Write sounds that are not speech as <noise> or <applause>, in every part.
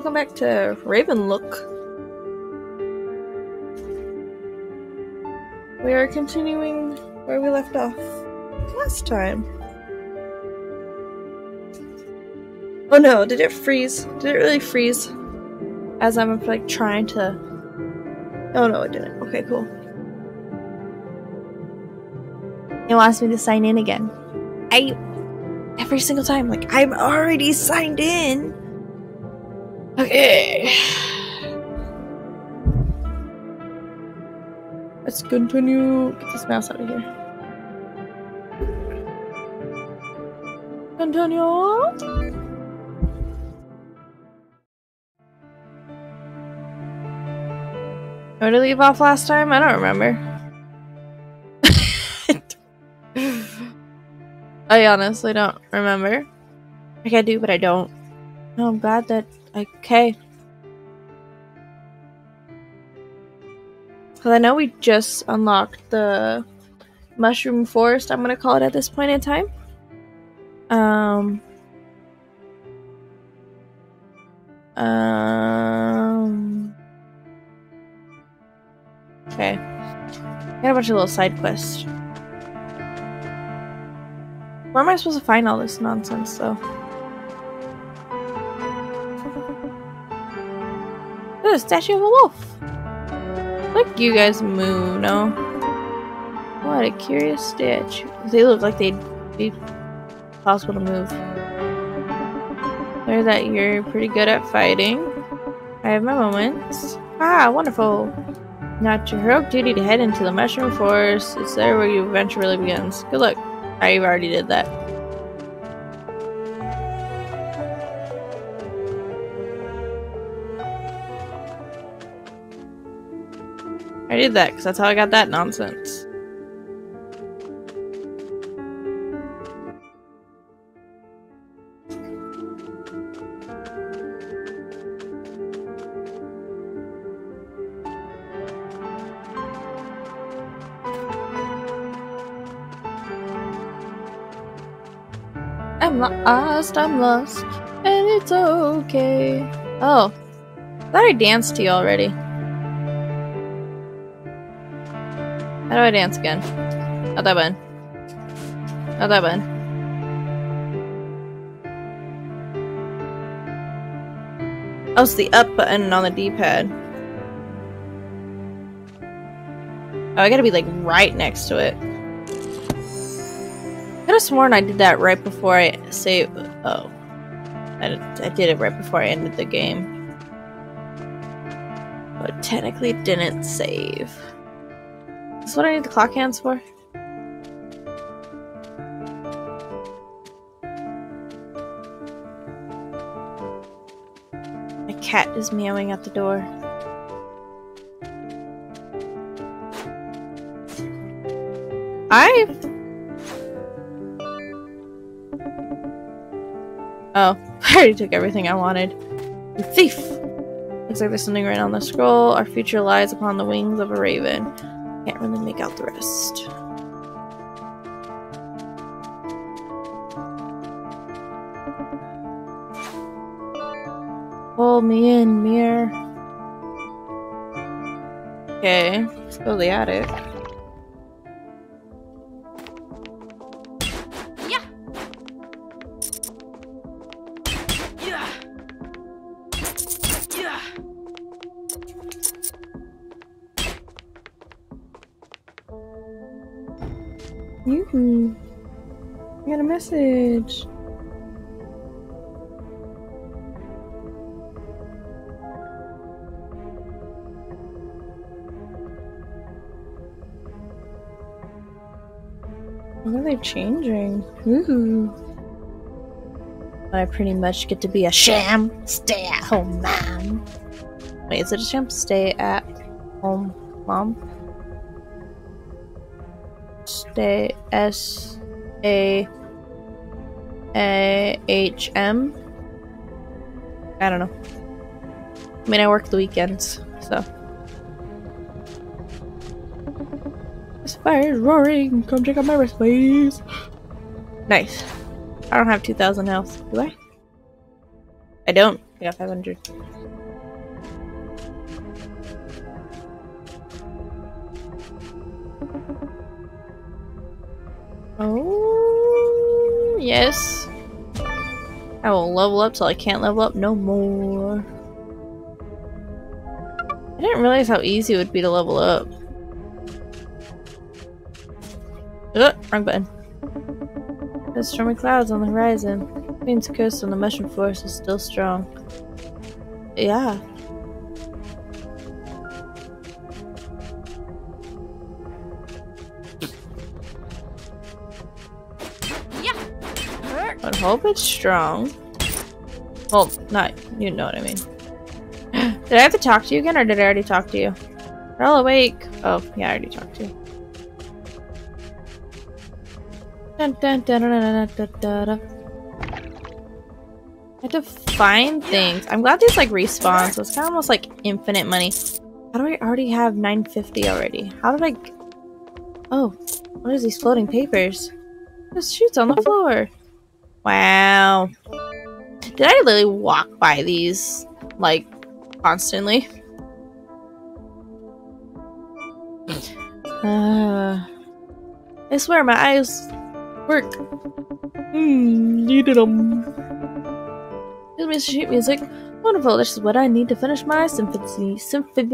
Welcome back to Ravenlok. We are continuing where we left off last time. Oh no, did it freeze? Did it really freeze? As I'm like trying to. Oh no, it didn't. Okay, cool. It wants me to sign in again. I. Every single time, like, I'm already signed in! Okay. Let's continue. Get this mouse out of here. Continue. Where did I leave off last time? I don't remember. <laughs> I honestly don't remember. Like I do, but I don't. I'm glad that okay. Because I know we just unlocked the mushroom forest, I'm gonna call it at this point in time. Um. Um. Okay. Got a bunch of little side quests. Where am I supposed to find all this nonsense, though? There's a statue of a wolf! Look you guys move, no? What a curious statue. They look like they'd be possible to move. There's that you're pretty good at fighting. I have my moments. Ah, wonderful. Now it's your heroic duty to head into the mushroom forest. It's there where your adventure really begins. Good luck. I already did that. Did that because that's how I got that nonsense. I'm lost, I'm lost, and it's okay. Oh, I thought I danced to you already. How do I dance again? Not that button. Not that button. Oh, it's the up button on the D-pad. Oh, I gotta be like right next to it. I could have sworn I did that right before I saved. Oh. I, I did it right before I ended the game. But technically didn't save. Is what I need the clock hands for? My cat is meowing at the door. I. Oh, <laughs> I already took everything I wanted. You thief! Looks like there's something right on the scroll. Our future lies upon the wings of a raven. Can't really make out the rest. Pull me in, mirror. Okay, let's go to the attic. Changing? Ooh. I pretty much get to be a sham stay at home mom. Wait, is it a sham stay at home mom? Stay S A A H M. I don't know. I mean, I work the weekends, so. Fire roaring. Come check out my wrist, please. Nice. I don't have 2,000 health, do I? I don't. I got 500. Oh, yes. I will level up till I can't level up no more. I didn't realize how easy it would be to level up. Ugh, wrong button. There's stormy clouds on the horizon. Queen's coast on the mushroom forest is still strong. Yeah. I hope it's strong. Well, not, you know what I mean. <gasps> did I have to talk to you again, or did I already talk to you? We're all awake. Oh, yeah, I already talked to you. I have to find things. I'm glad these like respawn, so it's kind of almost like infinite money. How do I already have 950 already? How did I... Oh, what is these floating papers? There's shoots on the floor. Wow. Did I literally walk by these, like, constantly? <sighs> Uh, I swear my eyes work. Hmm, needed them. Me, sheet music. Wonderful, this is what I need to finish my symphony. Symphony.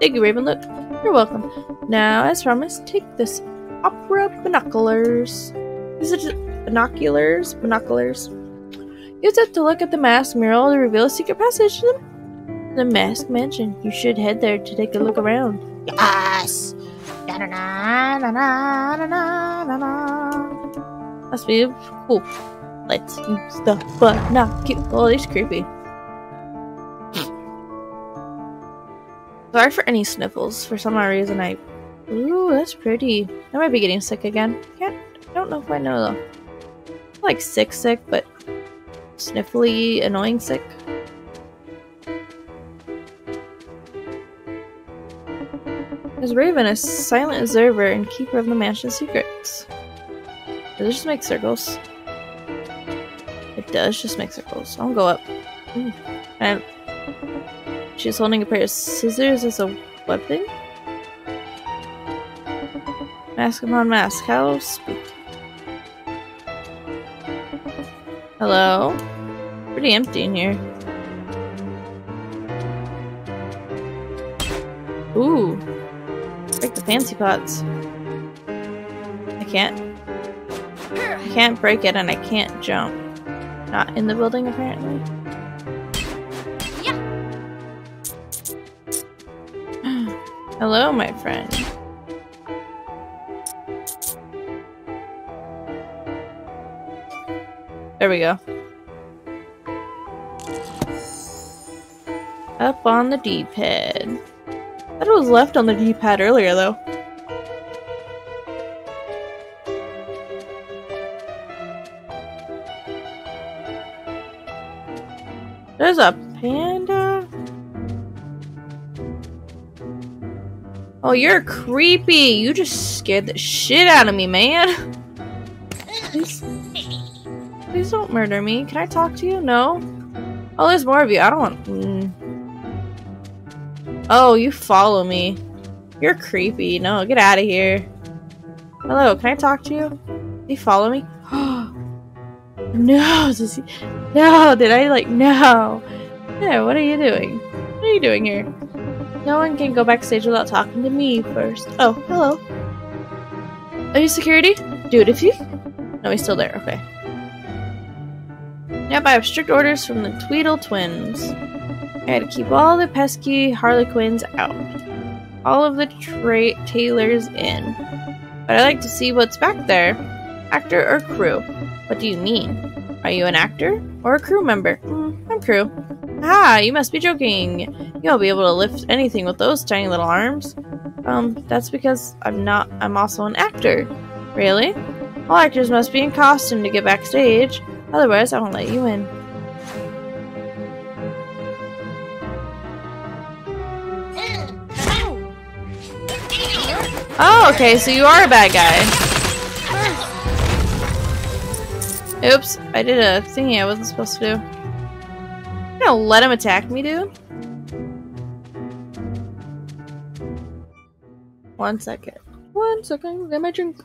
Thank you, Raven. Look, you're welcome. Now, as promised, take this opera binoculars. Is it binoculars? Binoculars. Use it to look at the mask mural to reveal a secret passage to the, the mask mansion. You should head there to take a look around. Yes! Must be cool. Let's use the binoculars. Oh, he's creepy. Sorry for any sniffles. For some odd reason, I. Ooh, that's pretty. I might be getting sick again. Can't. I don't know if I know though. I'm like sick, sick, but sniffly, annoying sick. Is Raven a silent observer and keeper of the mansion's secrets? Does it just make circles? It does just make circles. I'll go up. Ooh. And she's holding a pair of scissors as a weapon? Mask upon mask. How spooky. Hello? Pretty empty in here. Ooh. Fancy pots. I can't. I can't break it and I can't jump. Not in the building apparently. <sighs> Hello, my friend. There we go. Up on the D-pad. That was left on the D-pad earlier, though. There's a panda? Oh, you're creepy! You just scared the shit out of me, man! Please, please don't murder me. Can I talk to you? No? Oh, there's more of you. I don't want... Mm. Oh, you follow me. You're creepy. No, get out of here. Hello, can I talk to you? Do you follow me? <gasps> no, does he... No, did I like... No. Yeah, what are you doing? What are you doing here? No one can go backstage without talking to me first. Oh, hello. Are you security? Dude, if you... No, he's still there. Okay. Yep, I have strict orders from the Tweedle twins. I had to keep all the pesky Harlequins out. All of the tra tailors in. But I like to see what's back there. Actor or crew? What do you mean? Are you an actor? Or a crew member? Mm, I'm crew. Ah, you must be joking. You won't be able to lift anything with those tiny little arms. Um, that's because I'm not- I'm also an actor. Really? All actors must be in costume to get backstage. Otherwise, I won't let you in. Oh, okay, so you are a bad guy. Oops, I did a thingy I wasn't supposed to do. gonna let him attack me, dude? One second. One second. Get my drink.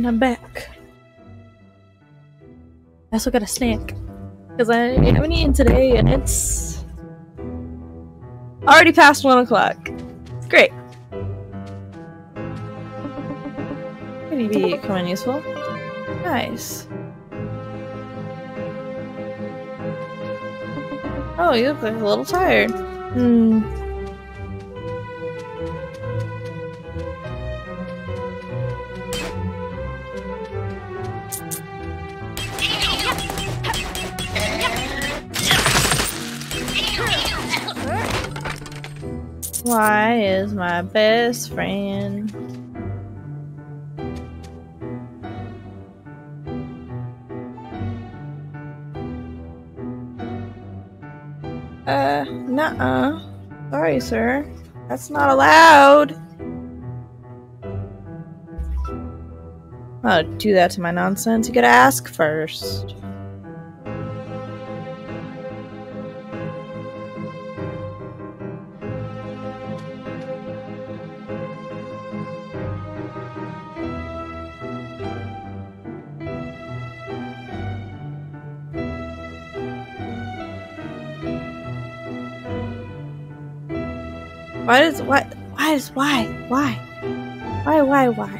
And I'm back. I also got a snack. Because I haven't eaten today and it's already past one o'clock. Great. Could be coming useful. Nice. Oh, you look like a little tired. Hmm. Why is my best friend? Uh, nuh-uh. Sorry, sir. That's not allowed. I'll do that to my nonsense. You gotta ask first. Why does why why is why why why why why?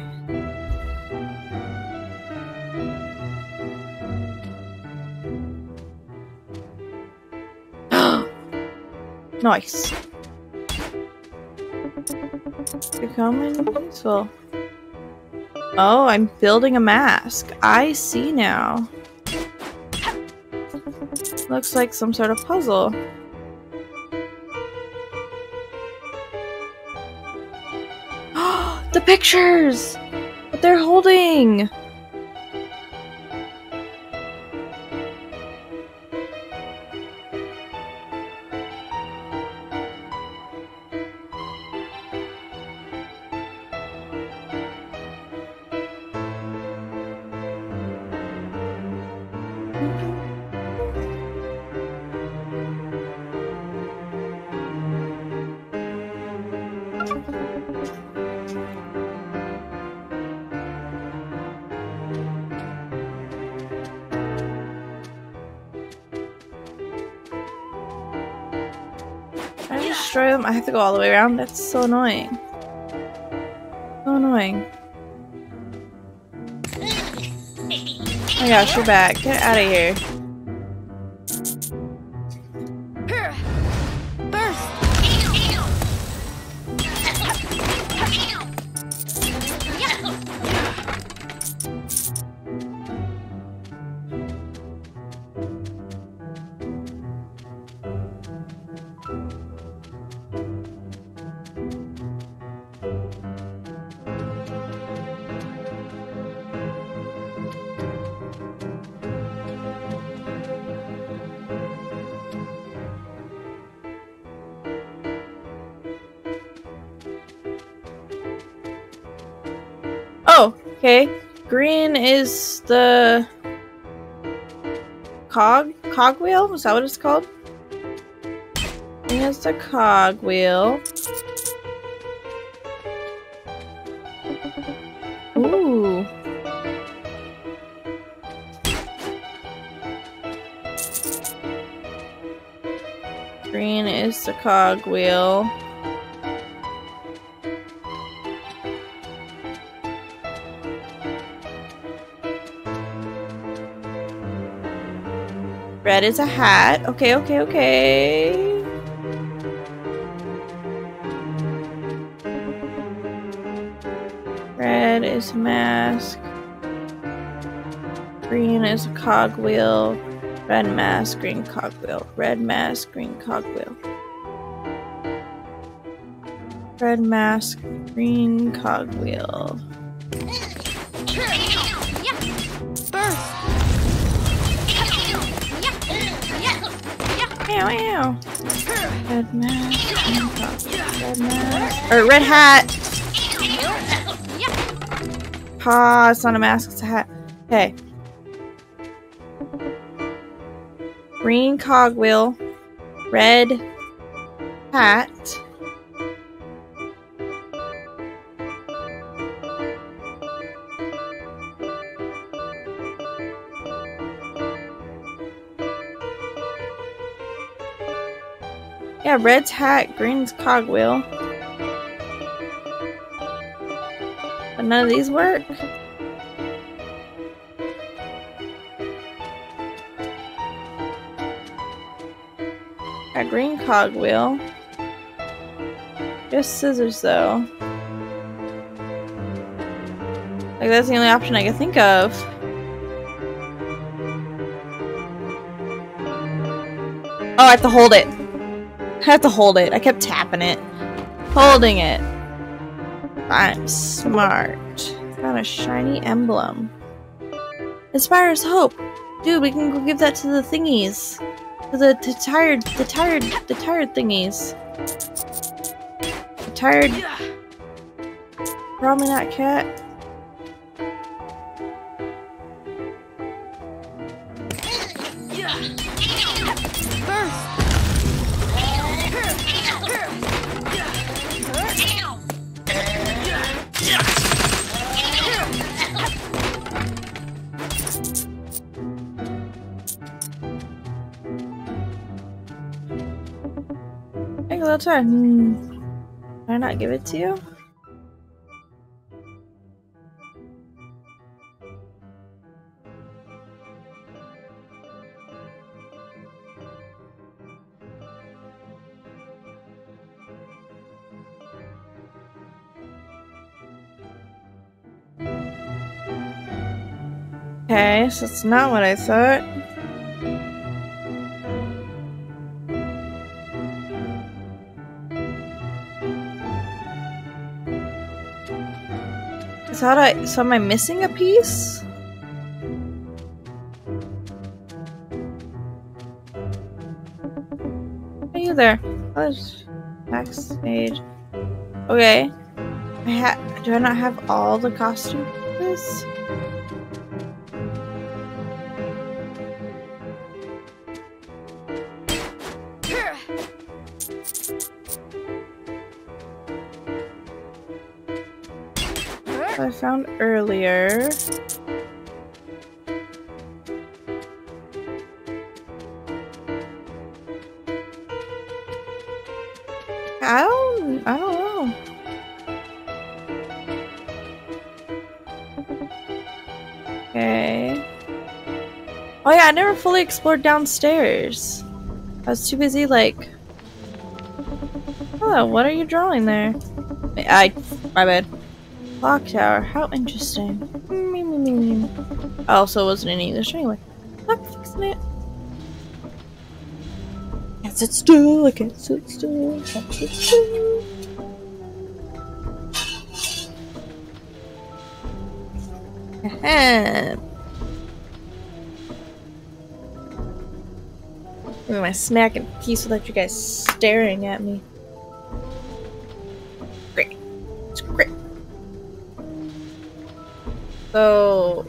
<gasps> nice. Becoming useful. Oh, I'm building a mask. I see now. Looks like some sort of puzzle. Pictures! What they're holding! I have to go all the way around? That's so annoying. So annoying. Oh my gosh, you're back. Get out of here. Okay. Green is the cog cogwheel. Is that what it's called? Green is the cogwheel. Ooh. Green is the cogwheel. Red is a hat. Okay, okay, okay. Red is a mask. Green is a cogwheel. Red mask, green cogwheel. Red mask, green cogwheel. Red mask, green cogwheel. Meow, meow. Red mask. Red mask. Or red hat. Ha, it's not a mask, it's a hat. Okay. Green cogwheel. Red hat. Yeah, red's hat, green's cogwheel. But none of these work? A green cogwheel. Just scissors though. Like that's the only option I can think of. Oh, I have to hold it. I have to hold it. I kept tapping it. Holding it. I'm smart. Got a shiny emblem. Inspires hope. Dude, we can go give that to the thingies. To the, the tired, the tired, the tired thingies. The tired... Probably not cat. Time. Hmm. Can I not give it to you? Okay, so it's not what I thought. That I so am I missing a piece? Are you there? Oh, backstage. Okay. I ha do I not have all the costumes? Found earlier. I don't I don't know. Okay. Oh yeah, I never fully explored downstairs. I was too busy like Hello, what are you drawing there? I my bad. Clock tower, how interesting. I Also wasn't in English anyway. I'm fixing it. Can't sit still, I can't sit still, can't sit still. Me my snack peace without you guys staring at me. So,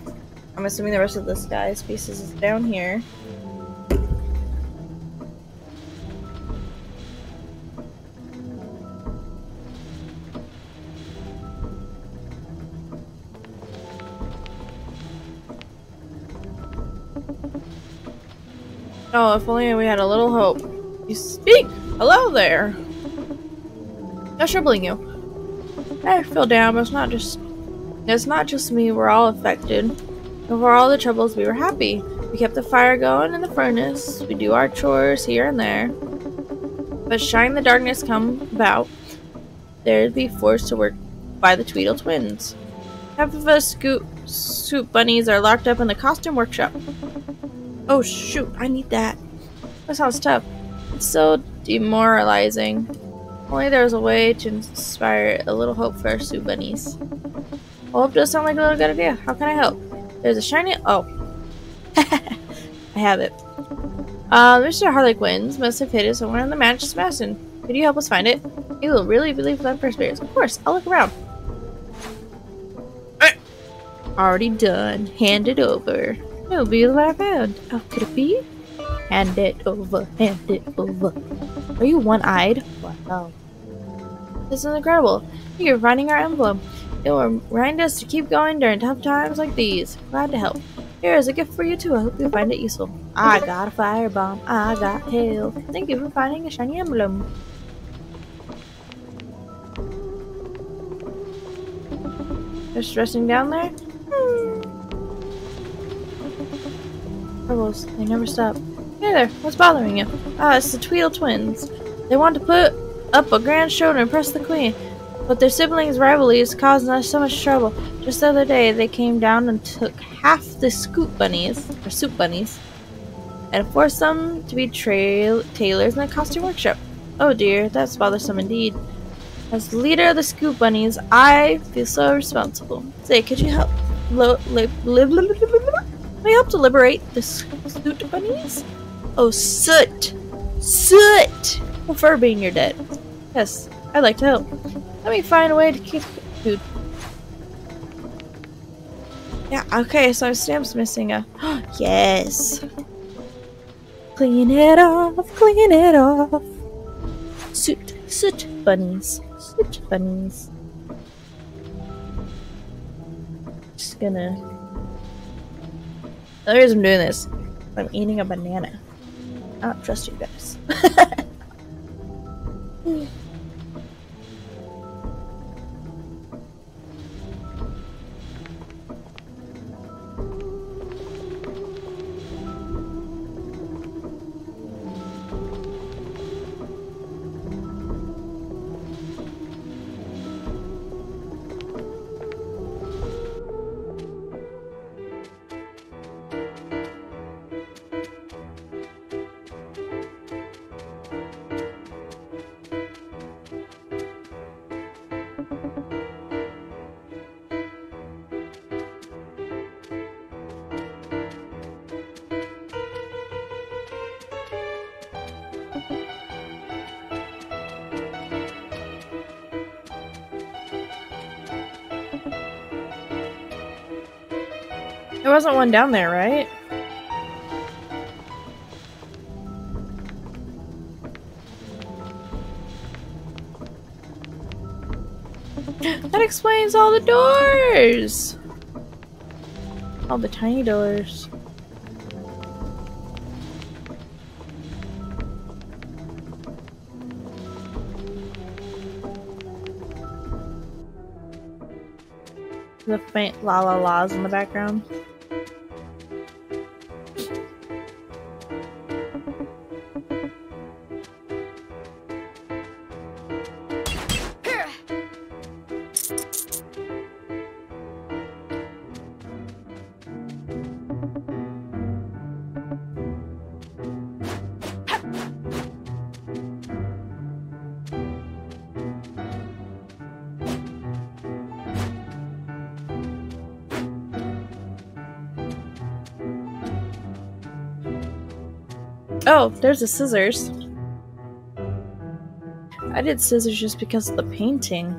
I'm assuming the rest of this guy's pieces is down here. Oh, if only we had a little hope. You speak! Hello there! What's troubling you? I feel down, but it's not just it's not just me, we're all affected. For all the troubles, we were happy. We kept the fire going in the furnace. We do our chores here and there. But shine the darkness come about, they'd be forced to work by the Tweedle twins. Half of us scoop soup bunnies are locked up in the costume workshop. Oh shoot, I need that. That sounds tough. It's so demoralizing. Only there's a way to inspire a little hope for our soup bunnies. Hope does sound like a little good idea. How can I help? There's a shiny- oh. <laughs> I have it. Uh, Mr. Harlequins must have hid it somewhere in the Magic's Bastion. Could you help us find it? You will really believe that perseverance. Of course, I'll look around. Already done. Hand it over. It'll be what I found. Oh, could it be? Hand it over. Hand it over. Are you one-eyed? Wow. This is incredible. You're finding our emblem. It will remind us to keep going during tough times like these. Glad to help. Here is a gift for you too. I hope you find it useful. I got a firebomb. I got hail. Thank you for finding a shiny emblem. They're stressing down there? Troubles, they never stop. Hey there, what's bothering you? Ah, it's the Tweedle twins. They want to put up a grand show to impress the queen, but their siblings' rivalry is causing us so much trouble. Just the other day, they came down and took half the scoop bunnies, or soup bunnies, and forced them to be tailors in a costume workshop. Oh dear, that's bothersome indeed. As leader of the Scoop Bunnies, I feel so responsible. Say, could you help lo help to liberate the Scoot Bunnies? Oh, Soot! Soot! Prefer being your dead. Yes, I'd like to help. Let me find a way to keep food. Yeah, okay, so Stamp's missing a... <gasps> yes! Clean it off, clean it off. Soot, soot bunnies. Switch bunnies. Just gonna. The reason I'm doing this, I'm eating a banana. I don't trust you guys. <laughs> 嗯。There wasn't one down there, right? <laughs> that explains all the doors! All the tiny doors. The faint la la la's in the background. Oh, there's the scissors. I did scissors just because of the painting.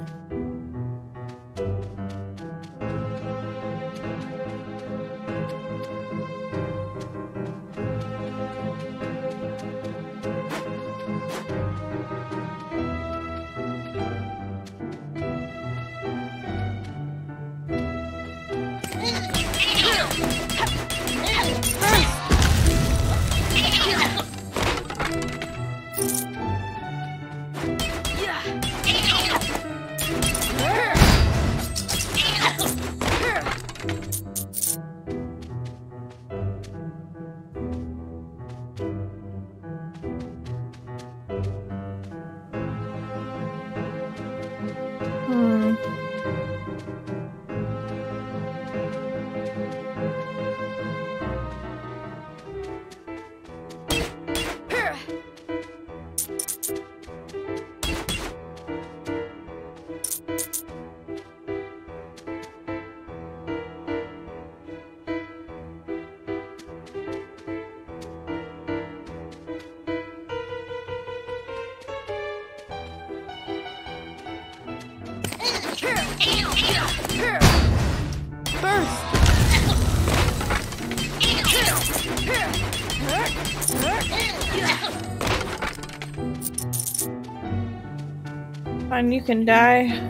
Fine, you can die.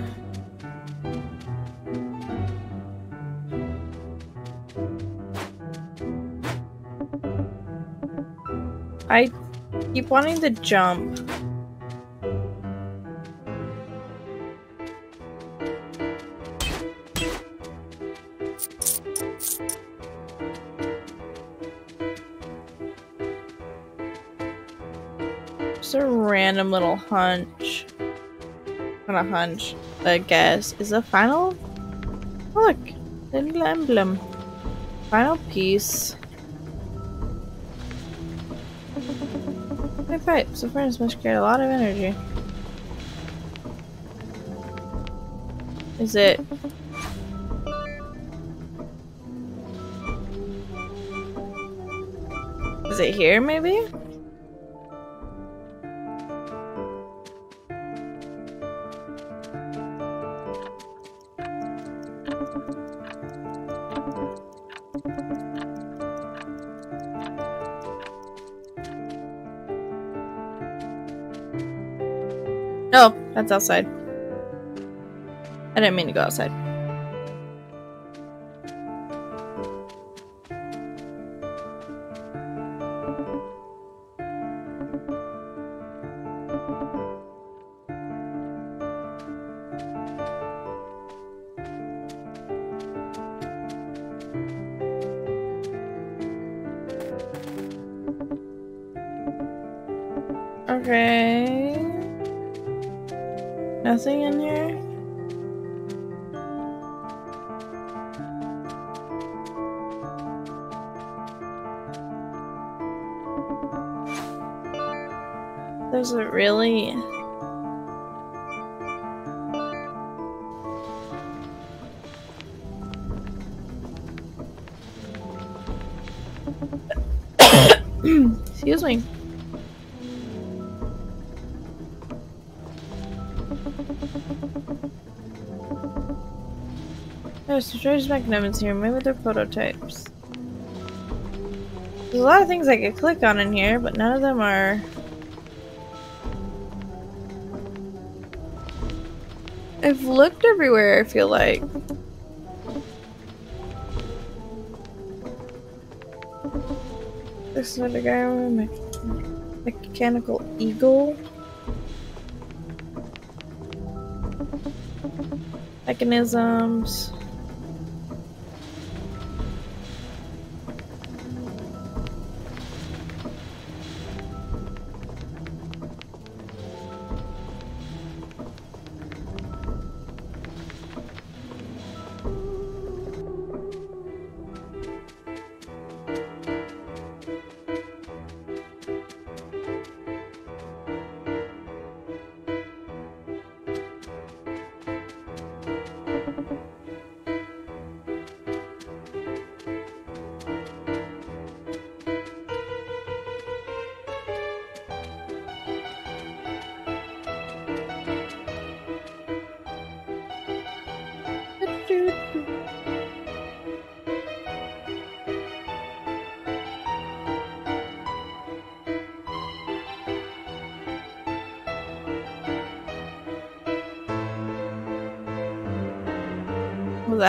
I keep wanting to jump. Just a random little hunch. A hunch, I guess. Is the final? Look, little emblem. Final piece. My pipes. The furnace must create a lot of energy. Is it? Is it here, maybe? No, that's outside. I didn't mean to go outside. Strange mechanisms here. Maybe they're prototypes. There's a lot of things I could click on in here, but none of them are... I've looked everywhere, I feel like. This is another guy with a mechanical eagle. Mechanisms.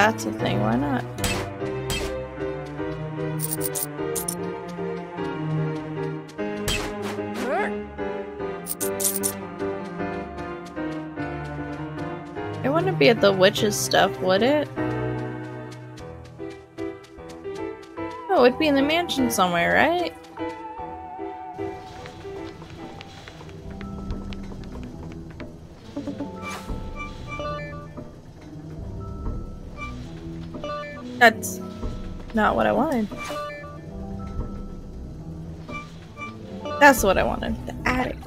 That's a thing. Why not? It wouldn't be at the witch's stuff, would it? Oh, it'd be in the mansion somewhere, right? Not what I wanted. That's what I wanted. The attic.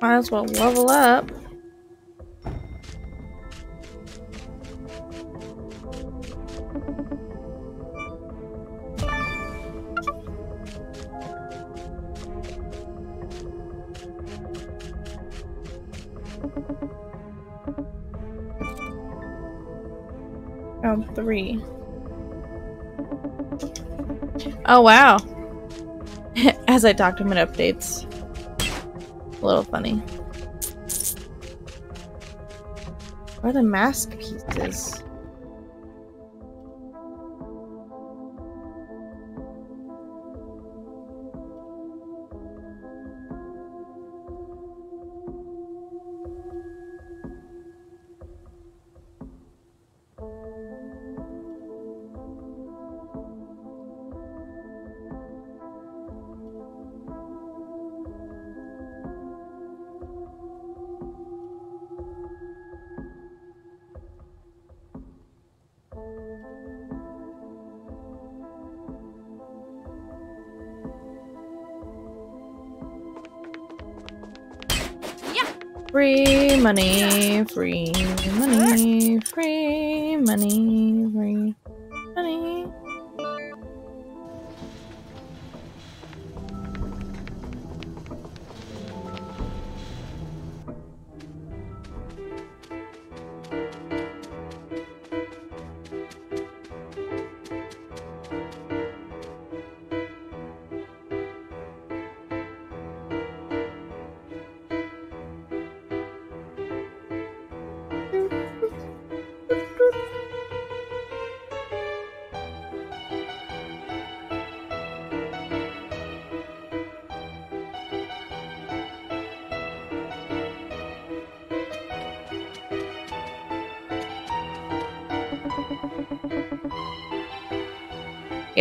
Might as well level up. Oh, wow. <laughs> As I talked to him in updates. A little funny. Where are the mask pieces? Free money, free money, free money,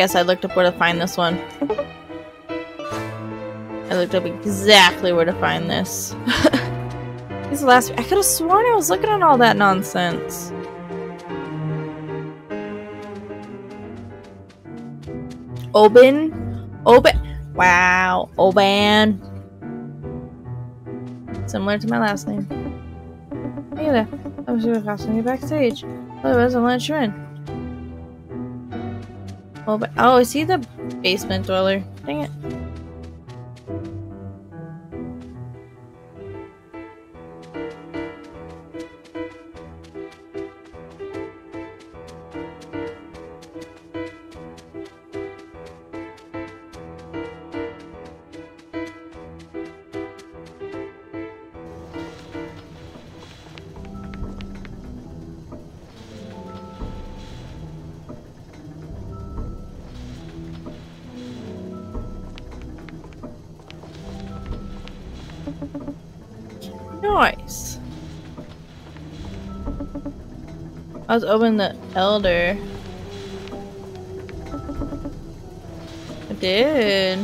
Yes, I looked up where to find this one. I looked up exactly where to find this. <laughs> This the last. I could have sworn I was looking at all that nonsense. Oben? Oben? Wow. Oban. Similar to my last name. Hey there. I was going to you backstage. Otherwise, I'll let you in. Oh, Oben. Oh, is he the basement dweller? I was opening the elder. I did.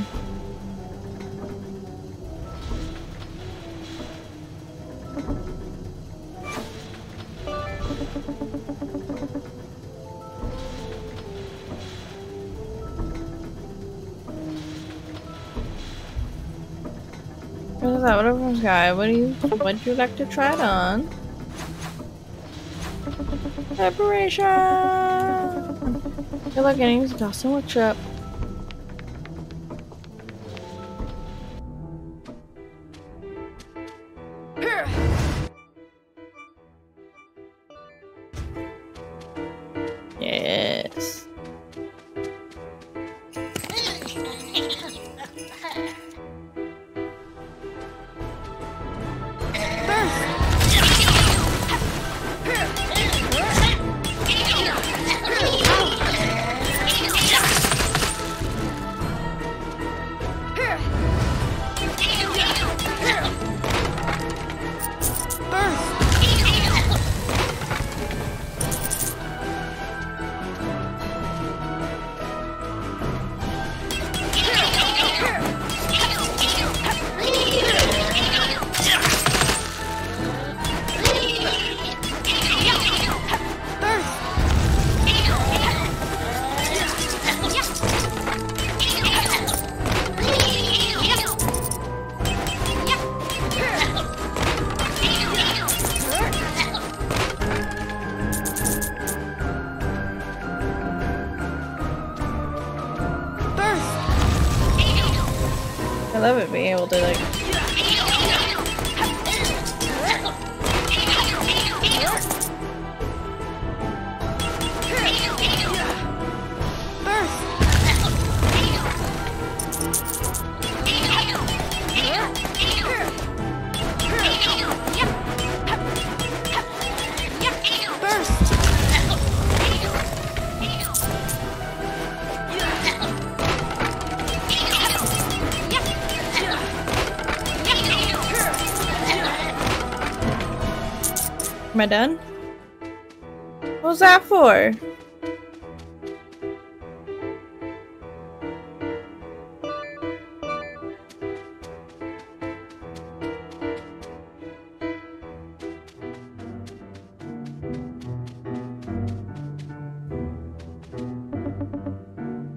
What is that? What everyone's guy? What do you would you like to try it on? Separation! Good luck to Dawson Workshop. Yes. Haven't being able to like I done? What was that for?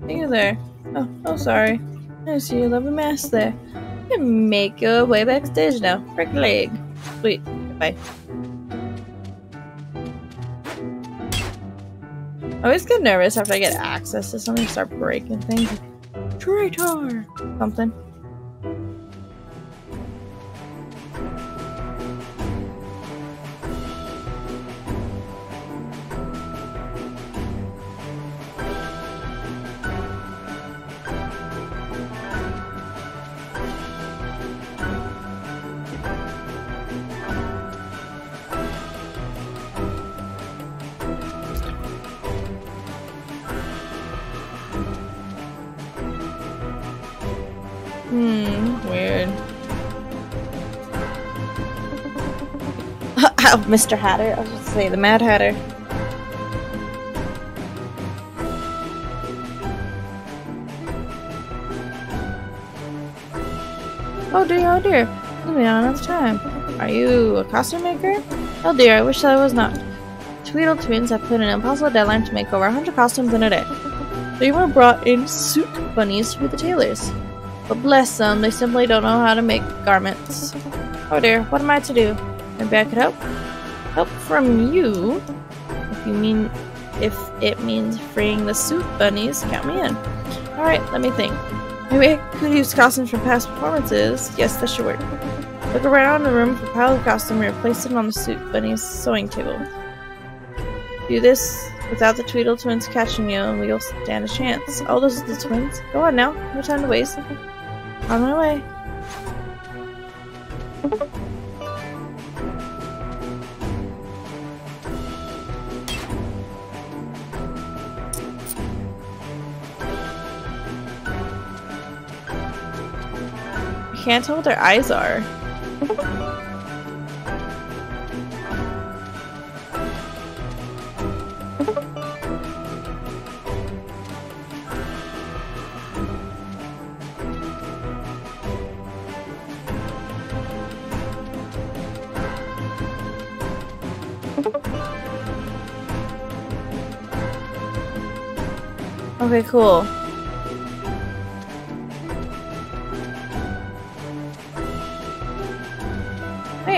Hey there. Oh, oh sorry. I see you love a mess there. You can make your way backstage now. Break leg. Sweet. Goodbye. I always get nervous after I get access to something, start breaking things. Traitor! Something. Oh, Mr. Hatter. I was going to say the Mad Hatter. Oh dear, oh dear. Leave me on another time. Are you a costume maker? Oh dear, I wish I was not. Tweedle Twins have put an impossible deadline to make over 100 costumes in a day. They were brought in suit bunnies to be the tailors. But bless them, they simply don't know how to make garments. Oh dear, what am I to do? Maybe I could help? Help from you? If you mean, if it means freeing the suit bunnies, count me in. Alright, let me think. Maybe I could use costumes from past performances. Yes, that should work. Look around the room for a pile of costume and replace them on the suit bunny's sewing table. Do this without the Tweedle twins catching you, and we'll stand a chance. Oh, those are the twins? Go on now. No time to waste. On my way. Can't tell what their eyes are. Okay, cool.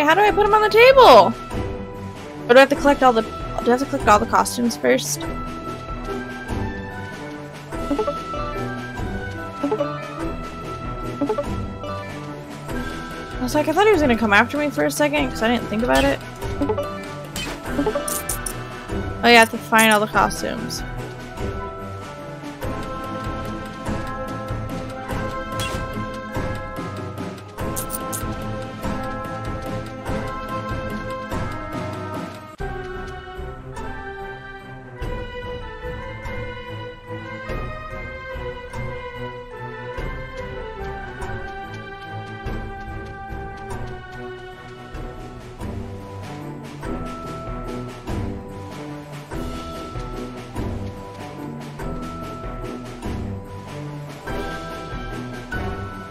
How do I put them on the table? Or do I have to collect all the? Do I have to collect all the costumes first? I was like, I thought he was gonna come after me for a second because I didn't think about it. Oh, yeah, I have to find all the costumes.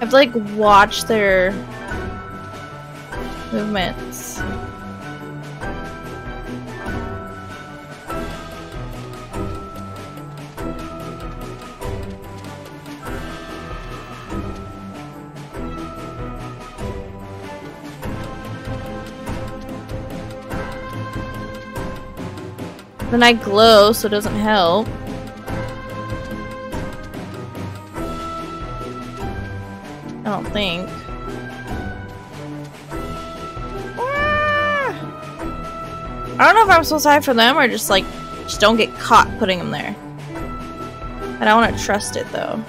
Have to like watch their movements. Then I glow, so it doesn't help. Think. Ah! I don't know if I'm supposed to hide from them or just like, just don't get caught putting them there. I don't want to trust it though.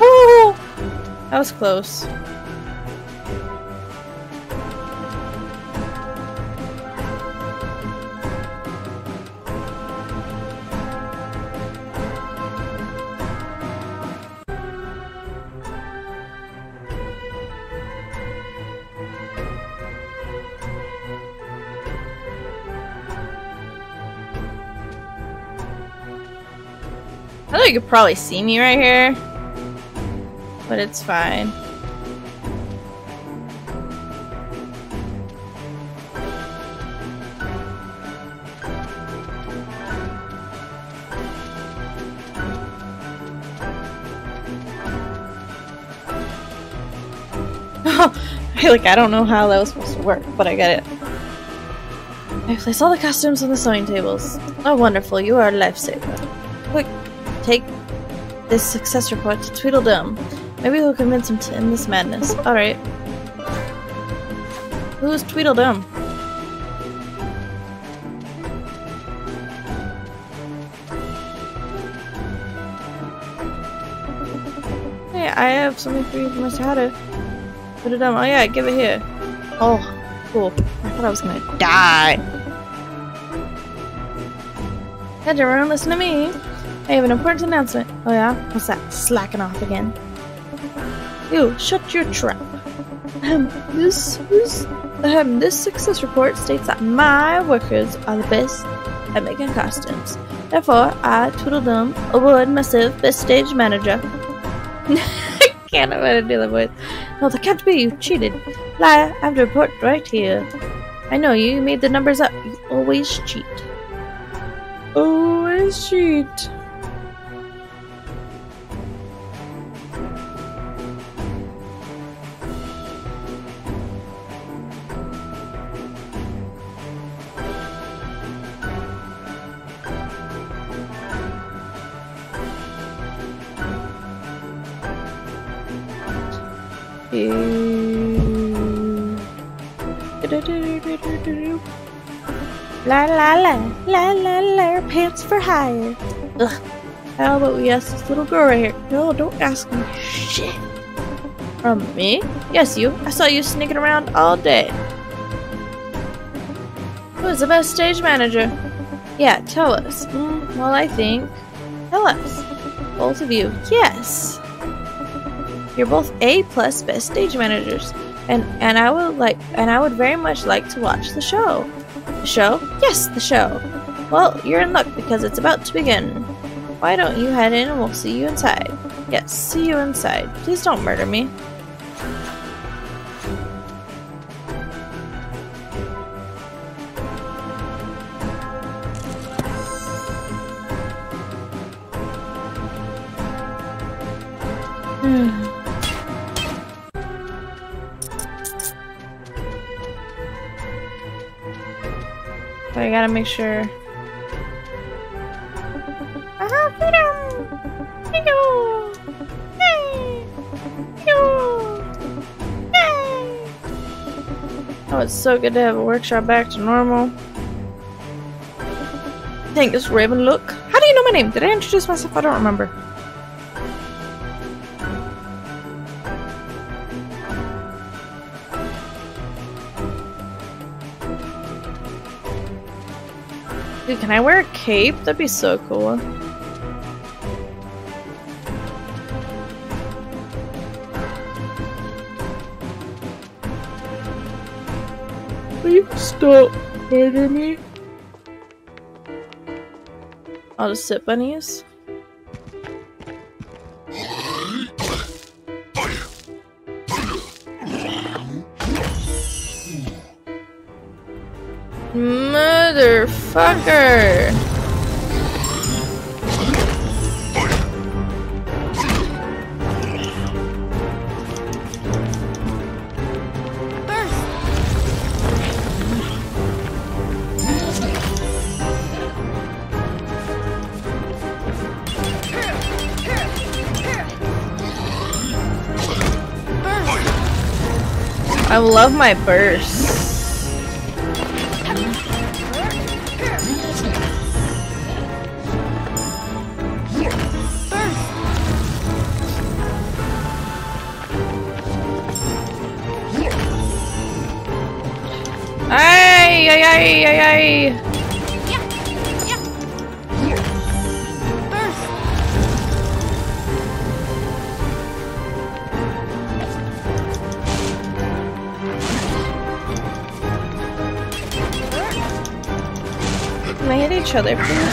Woo! That was close. You could probably see me right here. But it's fine. <laughs> like I don't know how that was supposed to work, but I get it. I place all the costumes on the sewing tables. Oh, wonderful! You are a lifesaver. This success report to Tweedledum. Maybe we'll convince him to end this madness. Alright. Who's Tweedledum? Hey, I have something for you from. Hatter. Tweedledum. Oh yeah, give it here. Oh, cool. I thought I was gonna die. Hey everyone, listen to me. I have an important announcement. Oh yeah? What's that? Slacking off again. You, shut your trap. Ahem, this, this, ahem, this success report states that my workers are the best at making costumes. Therefore, I, Tweedledum, award myself Best Stage Manager. <laughs> I can't do that voice. No, that can't be. You cheated. Liar, I have the report right here. I know you. You made the numbers up. You always cheat. Always cheat. Ugh. How about we ask this little girl right here? No, don't ask me shit. From me? Yes, you. I saw you sneaking around all day. Who's the best stage manager? Yeah, tell us. Mm, well, I think. Tell us. Both of you. Yes. You're both A plus best stage managers, and and I would like and I would very much like to watch the show. The show? Yes, the show. Well, you're in luck because it's about to begin. Why don't you head in and we'll see you inside? Yes, see you inside. Please don't murder me. <sighs> But I gotta make sure. It's so good to have a workshop back to normal. Thank this Ravenlok. How do you know my name? Did I introduce myself? I don't remember. Dude, can I wear a cape? That'd be so cool. You stop me? I'll just sit bunnies. Motherfucker! Love my burst. Other,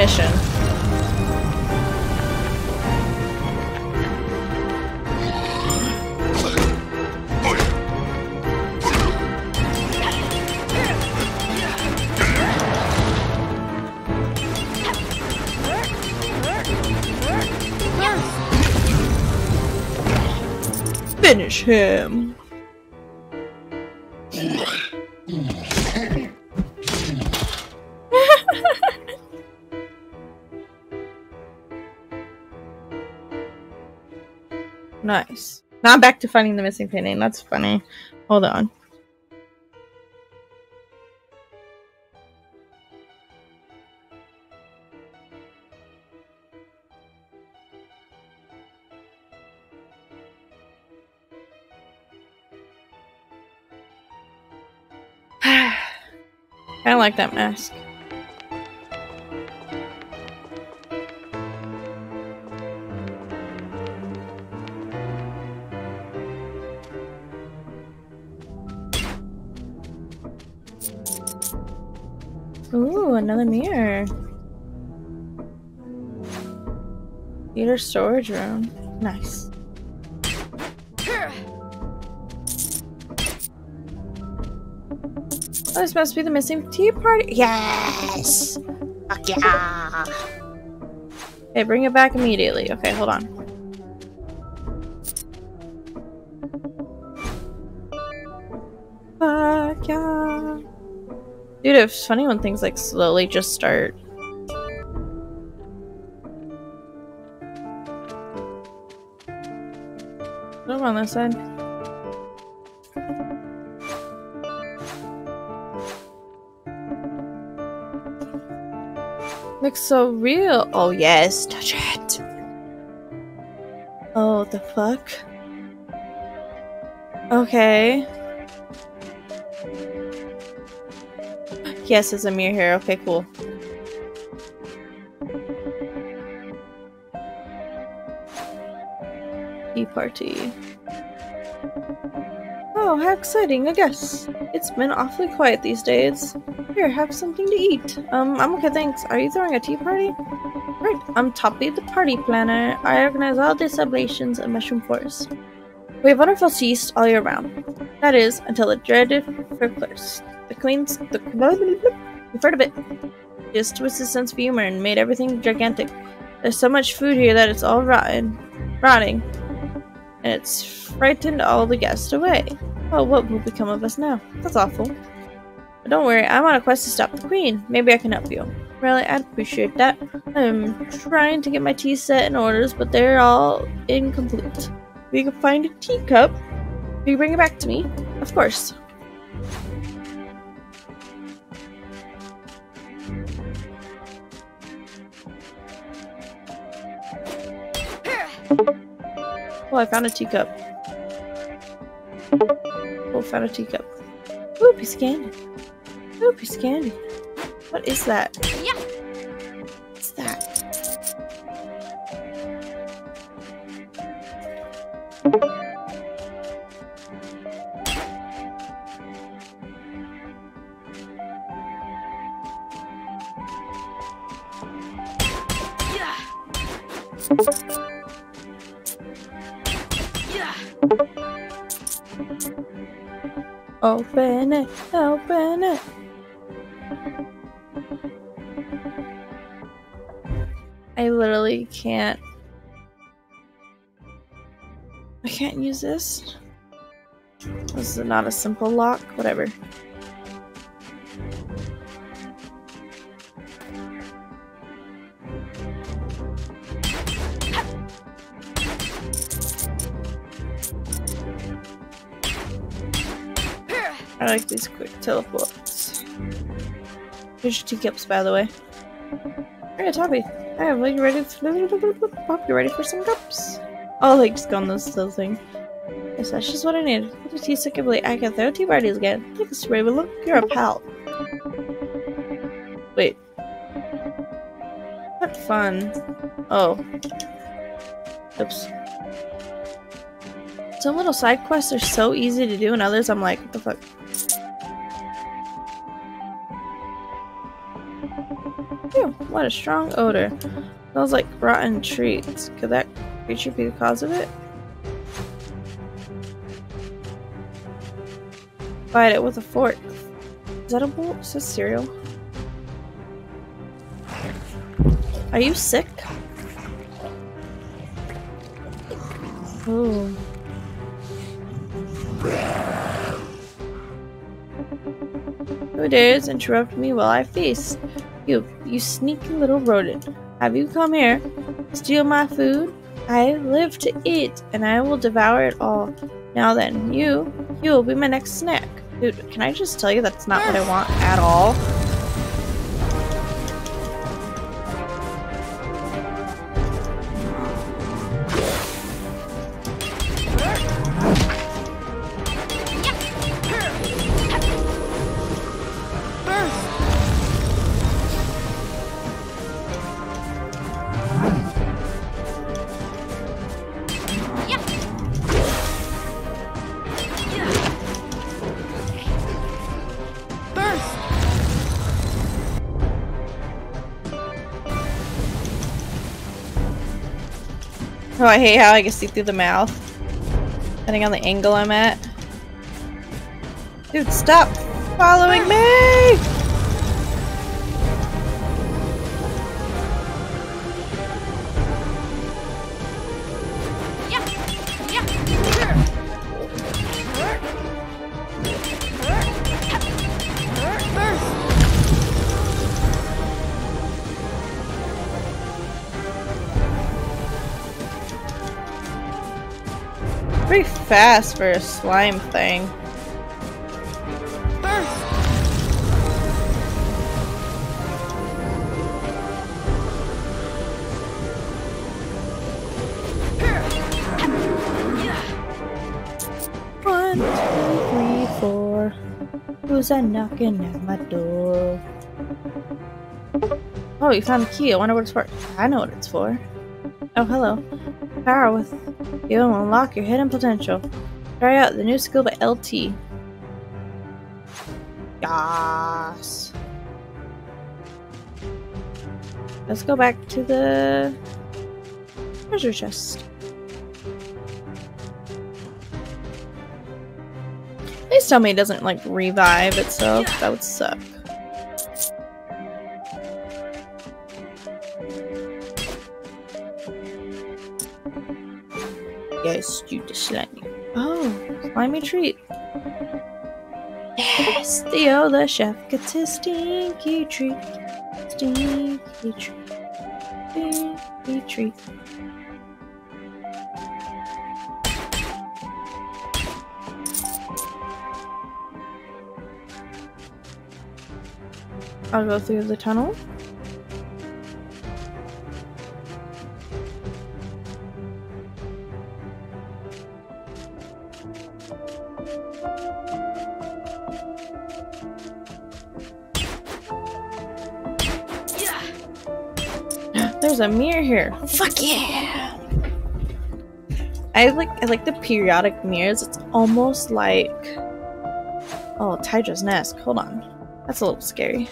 commission. Finish him. Back to finding the missing painting. That's funny. Hold on. <sighs> I like that mask. Another mirror. Theater storage room. Nice. Oh, this must be the missing tea party. Yes! Fuck yeah! Okay, bring it back immediately. Okay, hold on. It's funny when things like slowly just start. Over on this side. Looks so real. Oh yes, touch it. Oh, the fuck? Okay. Yes, there's a mirror here. Okay, cool. Tea party. Oh, how exciting, I guess. It's been awfully quiet these days. Here, have something to eat. Um, I'm okay, thanks. Are you throwing a tea party? Right, I'm Toppy the party planner. I organize all the celebrations in Mushroom Forest. We have wonderful feasts all year round. That is, until the dreaded Fricklers. The Queen's... the... You've heard of it. Just twisted sense of humor and made everything gigantic. There's so much food here that it's all rotten. Rotting. And it's frightened all the guests away. Oh, what will become of us now? That's awful. But don't worry, I'm on a quest to stop the queen. Maybe I can help you. Really, I'd appreciate that. I'm trying to get my tea set in orders, but they're all incomplete. If you can find a teacup, will you bring it back to me? Of course. Oh, I found a teacup. Oh, found a teacup. Ooh, piece of candy. Ooh, piece of candy. What is that? Yeah. What's that? Open it, open it. I literally can't. I can't use this. This is not a simple lock, whatever. Like these quick teleports. Here's your teacups, by the way. Hey, Toby. Hey, I'm like ready Pop, you ready for some cups? Oh, like just gone this little thing. Yes, that's just what I need. Put the tea secondly. I can throw tea parties again. Look, it's Raven. Look, you're a pal. Wait. What fun. Oh. Oops. Some little side quests are so easy to do, and others I'm like, what the fuck? What a strong odor. Smells like rotten treats. Could that creature be the cause of it? Bite it with a fork. Is that a bowl? Is that cereal? Are you sick? Oh. Who dares interrupt me while I feast? You, you sneaky little rodent. Have you come here? Steal my food? I live to eat, and I will devour it all. Now then, you, you will be my next snack. Dude, can I just tell you that's not what I want at all? Oh, I hate how I can see through the mouth. Depending on the angle I'm at. Dude, stop following me! Fast for a slime thing. One, two, three, four. Who's that knocking at my door? Oh, you found the key. I wonder what it's for. I know what it's for. Oh, hello. Power with you will unlock your hidden potential. Try out the new skill by LT. Yas. Let's go back to the treasure chest. Please tell me it doesn't like revive itself. That would suck. Yes, you the slimy. Oh, slimy treat. Yes! The chef gets his stinky treat. Stinky treat. Stinky treat. I'll go through the tunnel. There's a mirror here. Fuck yeah! I like I like the periodic mirrors. It's almost like oh Tydra's nest. Hold on, that's a little scary.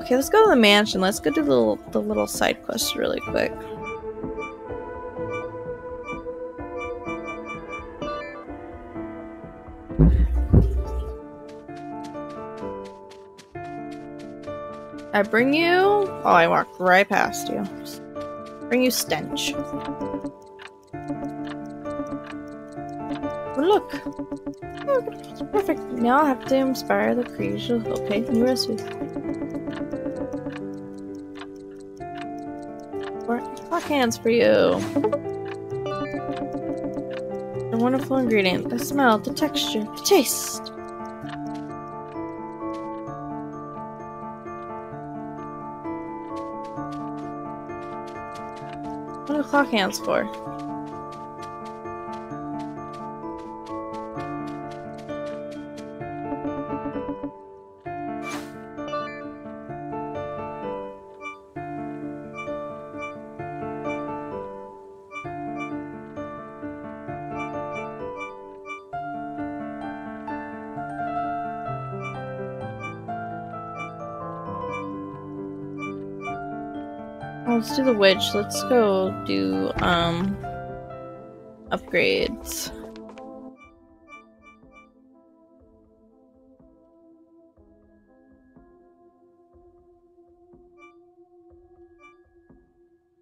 Okay, let's go to the mansion. Let's go do the little, the little side quest really quick. I bring you. Oh, I walked right past you. Bring you stench. Look. Perfect. Now I have to inspire the creature. Okay, new recipe. Clock hands for you. A wonderful ingredient. The smell, the texture, the taste. Clock hands for? Let's do the witch. Let's go do um upgrades.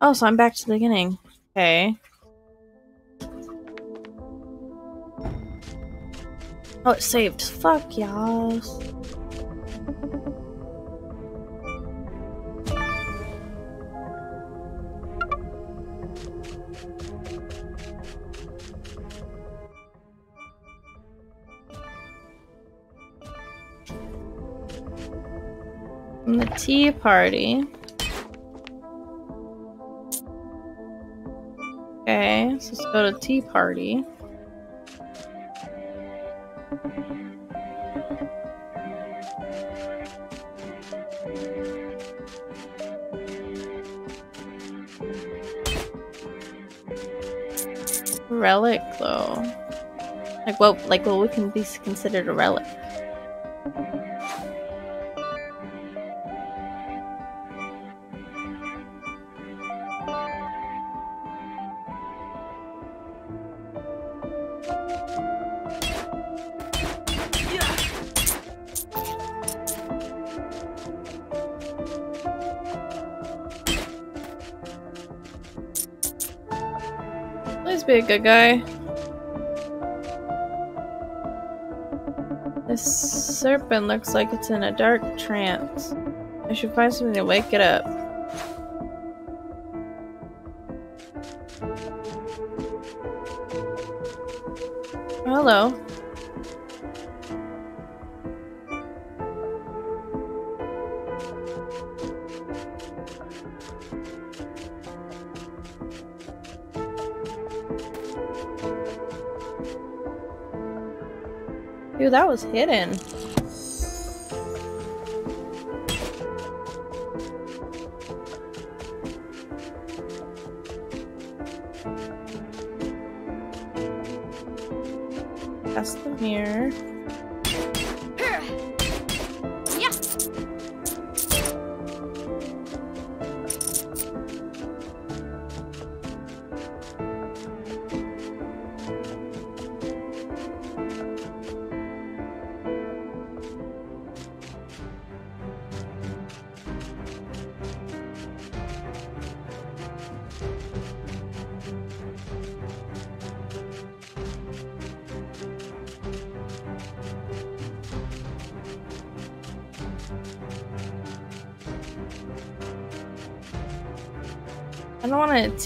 Oh, so I'm back to the beginning. Okay. Oh, it saved. Fuck y'all. Tea party. Okay, so let's go to tea party. Relic though. Like what like what we can be considered a relic? Good guy. This serpent looks like it's in a dark trance. I should find something to wake it up. Hello. That was hidden.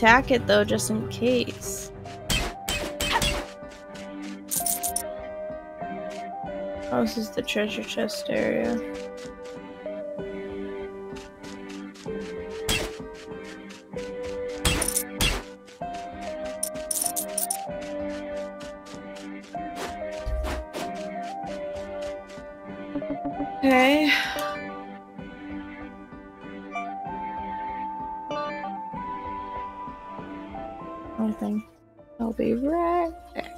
Attack it though, just in case. Oh, this is the treasure chest area. I'll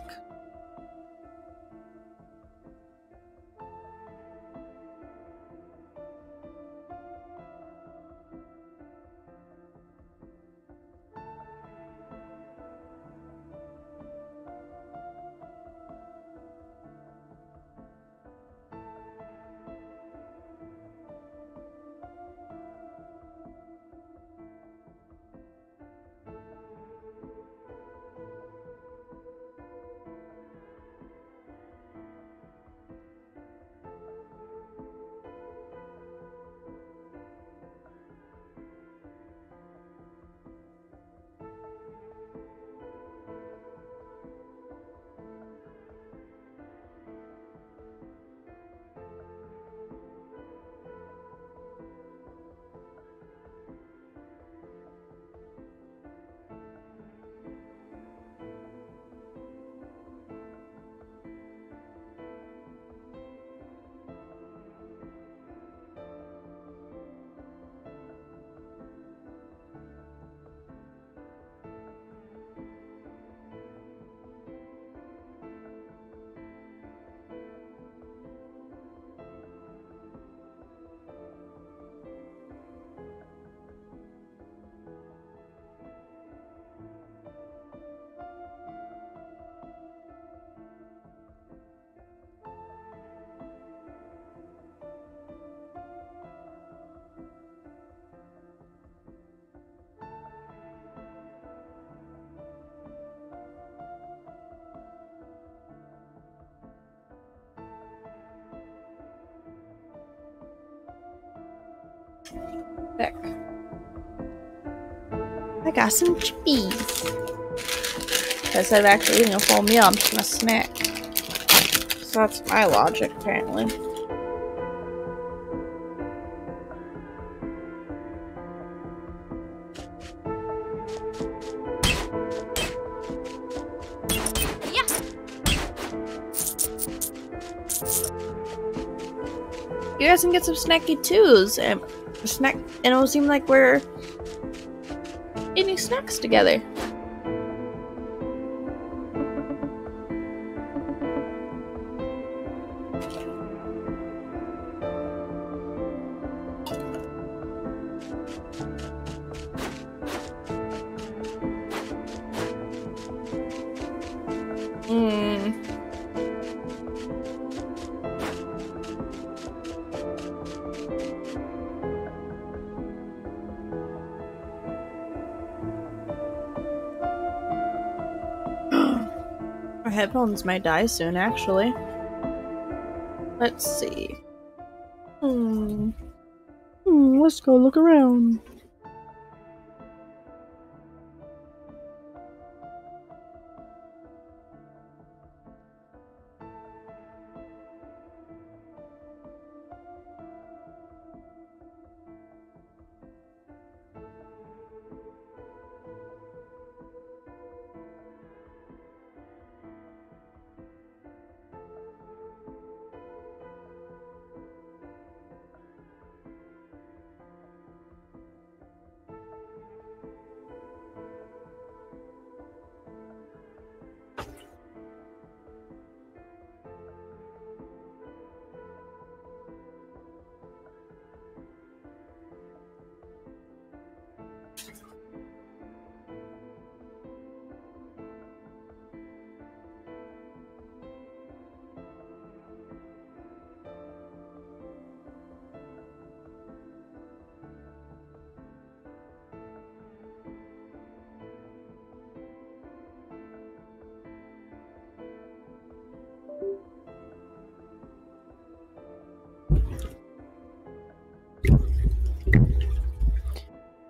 There. I got some chippies. Instead of actually eating a full meal, I'm just gonna snack. So that's my logic, apparently. You guys can get some snacky twos and snack, and it'll seem like we're eating snacks together. Might die soon, actually. Let's see. Hmm. Hmm, let's go look around.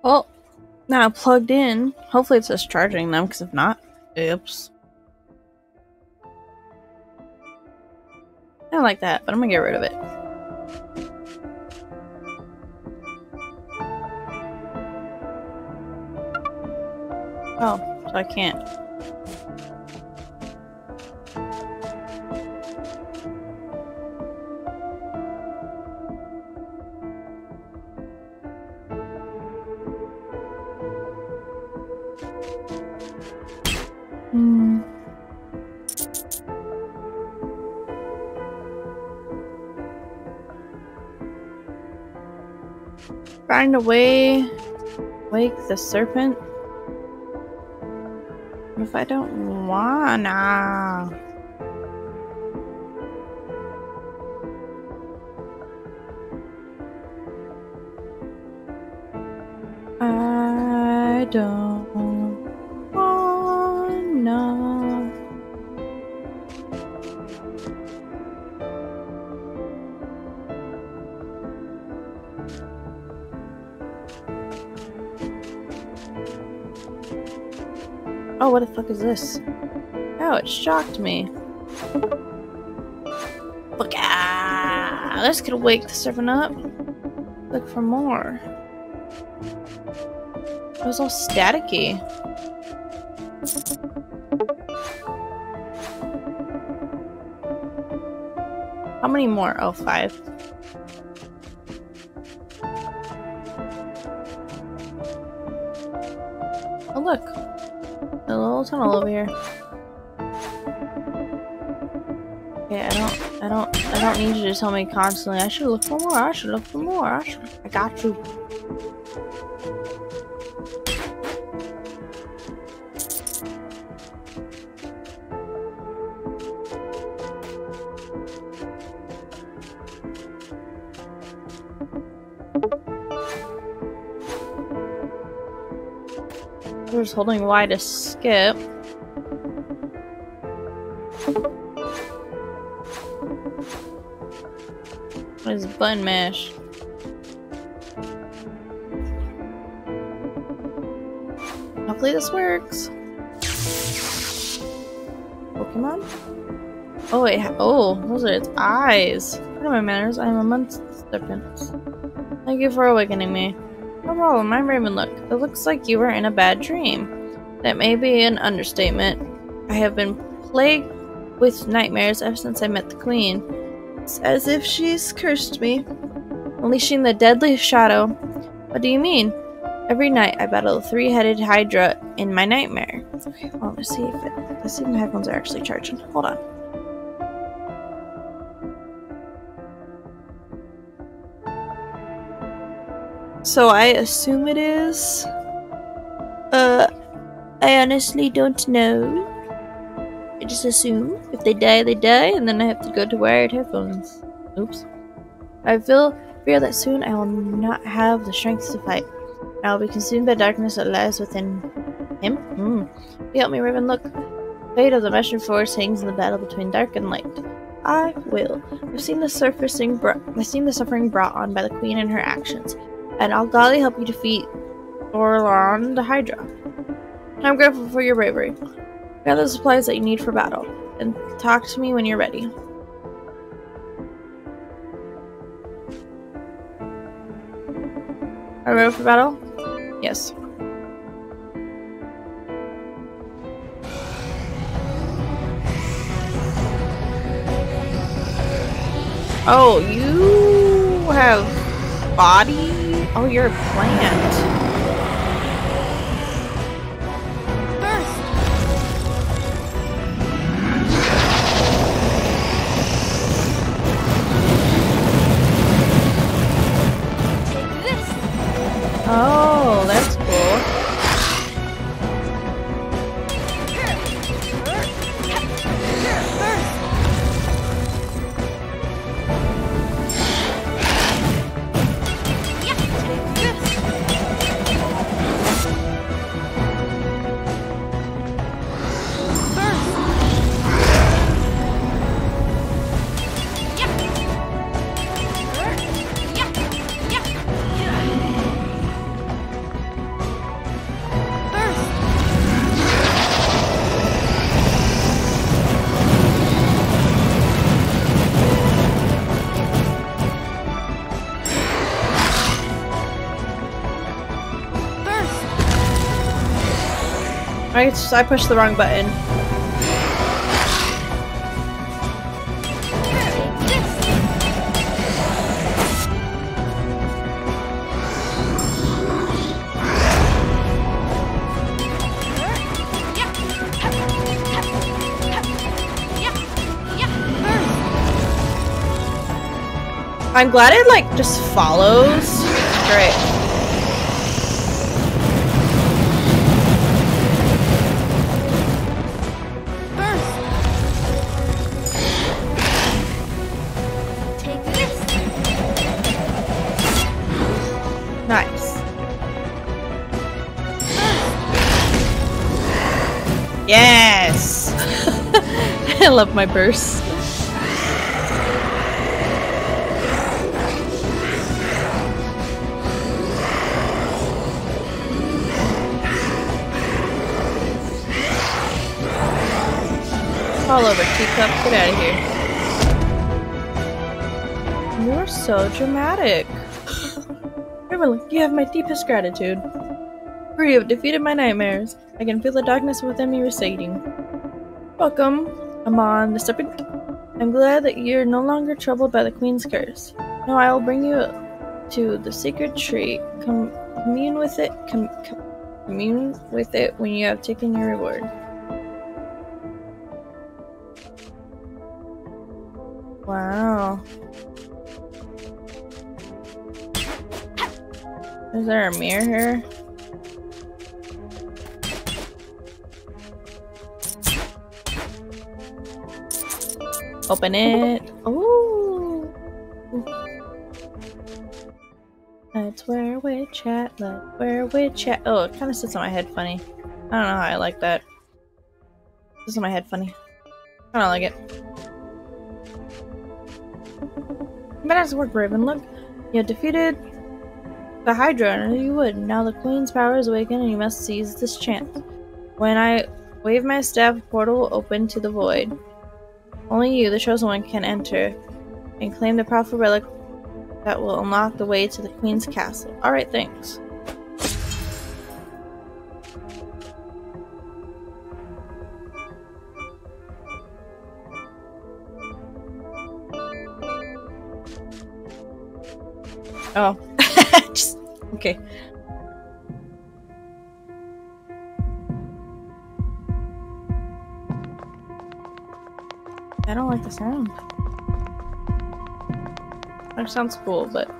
Well, now plugged in. Hopefully it's just charging them, because if not, oops. I like that, but I'm gonna get rid of it. Oh, so I can't. Find a way wake the serpent. If I don't wanna? I don't what the fuck is this? Oh, it shocked me. Look, ah, this could wake the serpent up. Look for more. It was all staticky. How many more? Oh, five. Here. Okay, I don't, I don't, I don't need you to tell me constantly. I should look for more. I should look for more. I should. I got you. Was holding Y to skip. Button mash? Hopefully this works. Pokemon? Oh ha- oh, those are its eyes. What are my manners? I am amongst serpents. Thank you for awakening me. No problem, I'm Ravenlok. It looks like you were in a bad dream. That may be an understatement. I have been plagued with nightmares ever since I met the Queen. It's as if she's cursed me, unleashing the deadly shadow. What do you mean? Every night I battle a three-headed Hydra in my nightmare. Okay, well, let's see if it, let's see if my headphones are actually charging. Hold on. So I assume it is. Uh, I honestly don't know. I just assume if they die, they die, and then I have to go to wired headphones. Oops. I feel fear that soon I will not have the strength to fight. I will be consumed by darkness that lies within him. Hmm. Help me, Ravenlok, fate of the Mushroom Forest hangs in the battle between dark and light. I will. I've seen the surfacing. I've seen the suffering brought on by the Queen and her actions, and I'll gladly help you defeat Orlon the Hydra. I'm grateful for your bravery. Gather the supplies that you need for battle, and talk to me when you're ready. Are you ready for battle? Yes. Oh, you have body? Oh, you're a plant. Oh, I, I pushed the wrong button. I'm glad it like just follows. Great. Love my burst. All over, teacup. Get out of here. You're so dramatic. Everly, you have my deepest gratitude. For you have defeated my nightmares. I can feel the darkness within me receding. Welcome, Amon the Serpent. I'm glad that you're no longer troubled by the Queen's curse. Now I will bring you to the sacred tree. Com- commune with it. Com- com- commune with it when you have taken your reward. Wow. Is there a mirror here? Open it. Ooh. That's where we chat. That's where we chat. Oh, it kind of sits on my head funny. I don't know how I like that. This on my head funny. I don't like it. But nice work, Ravenlok, you have defeated the Hydra under you would. Now the Queen's power is awakened and you must seize this chance. When I wave my staff, portal will open to the void. Only you, the chosen one, can enter and claim the powerful relic that will unlock the way to the Queen's castle. Alright, thanks. Oh. <laughs> Just okay. I don't like the sound. It sounds cool, but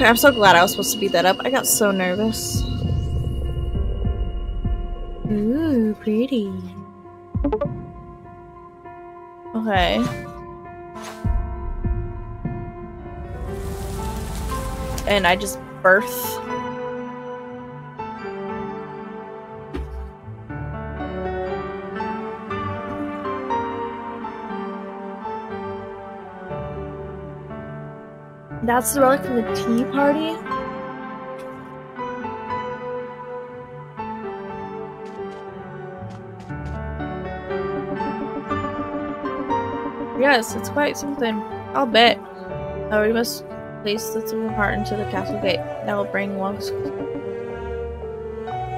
Okay, I'm so glad I was supposed to beat that up. I got so nervous. Ooh, pretty. Okay. And I just birth. That's the relic from the tea party? Yes, it's quite something. I'll bet. Uh, we must place the silver heart into the castle gate. That will bring one.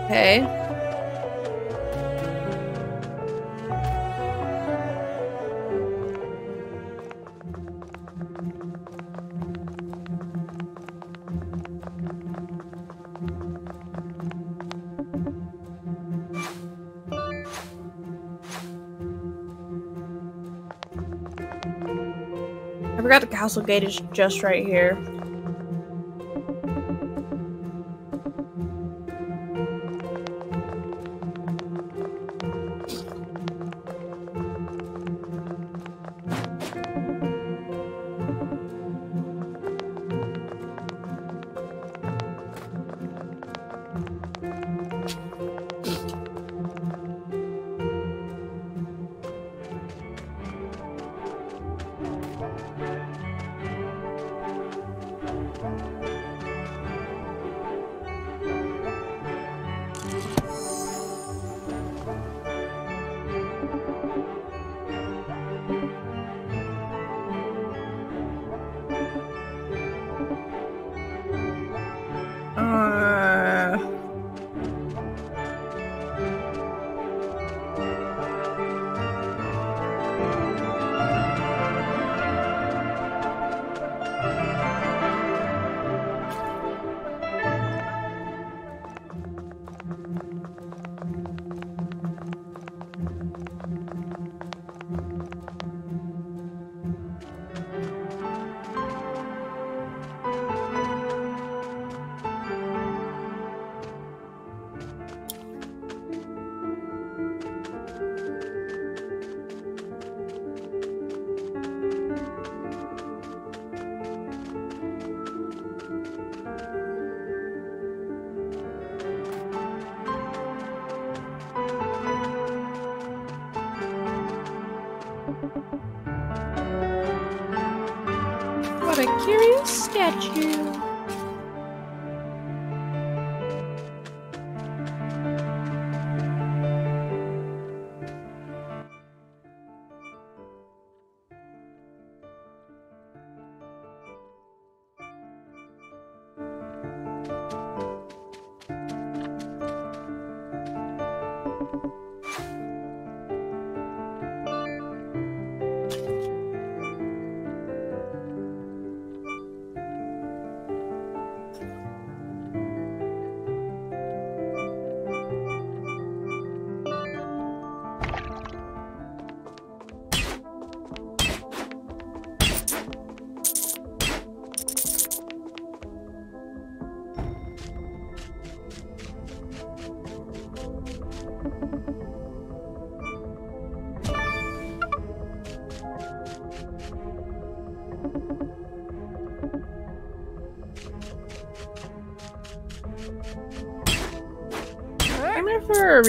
Okay. Castle gate is just right here.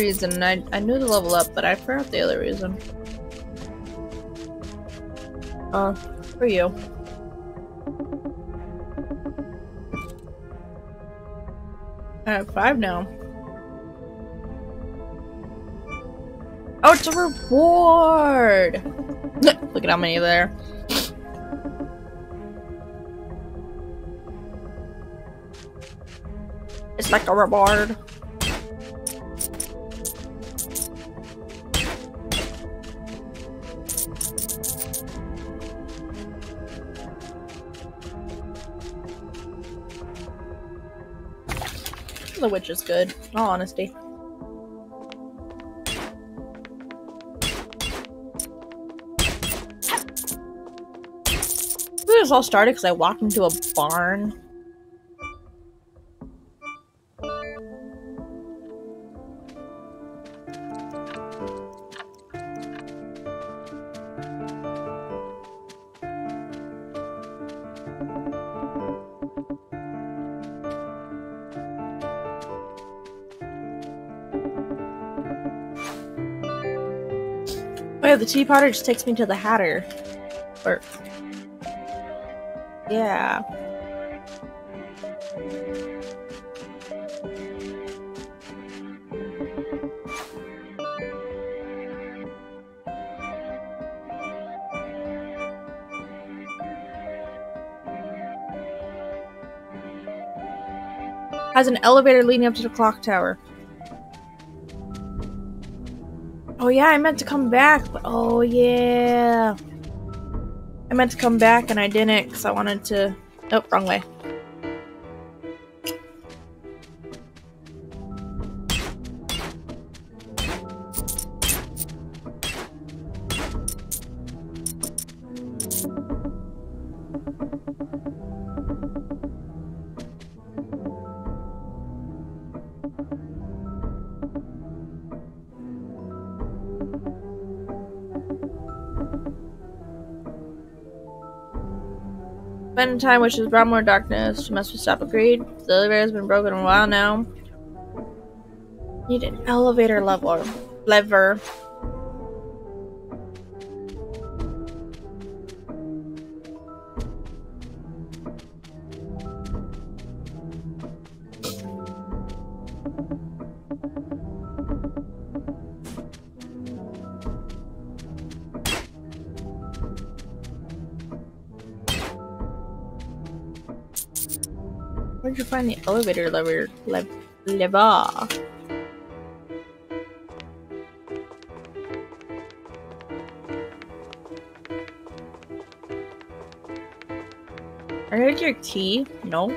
Reason. I I knew to level up, but I forgot the other reason. Uh, for you. I have five now. Oh, it's a reward! <laughs> Look at how many there. It's like a reward. The witch is good, in all honesty. This all started because I walked into a barn. The teapot just takes me to the Hatter. Or yeah. Has an elevator leading up to the clock tower. Oh yeah, I meant to come back, but oh yeah. I meant to come back and I didn't because I wanted to. Oh, wrong way. Spend time which has brought more darkness. You must be stop agreed. The elevator has been broken a while now. Need an elevator lever. Lever. Find the elevator lever? Le lever. I heard your key. No.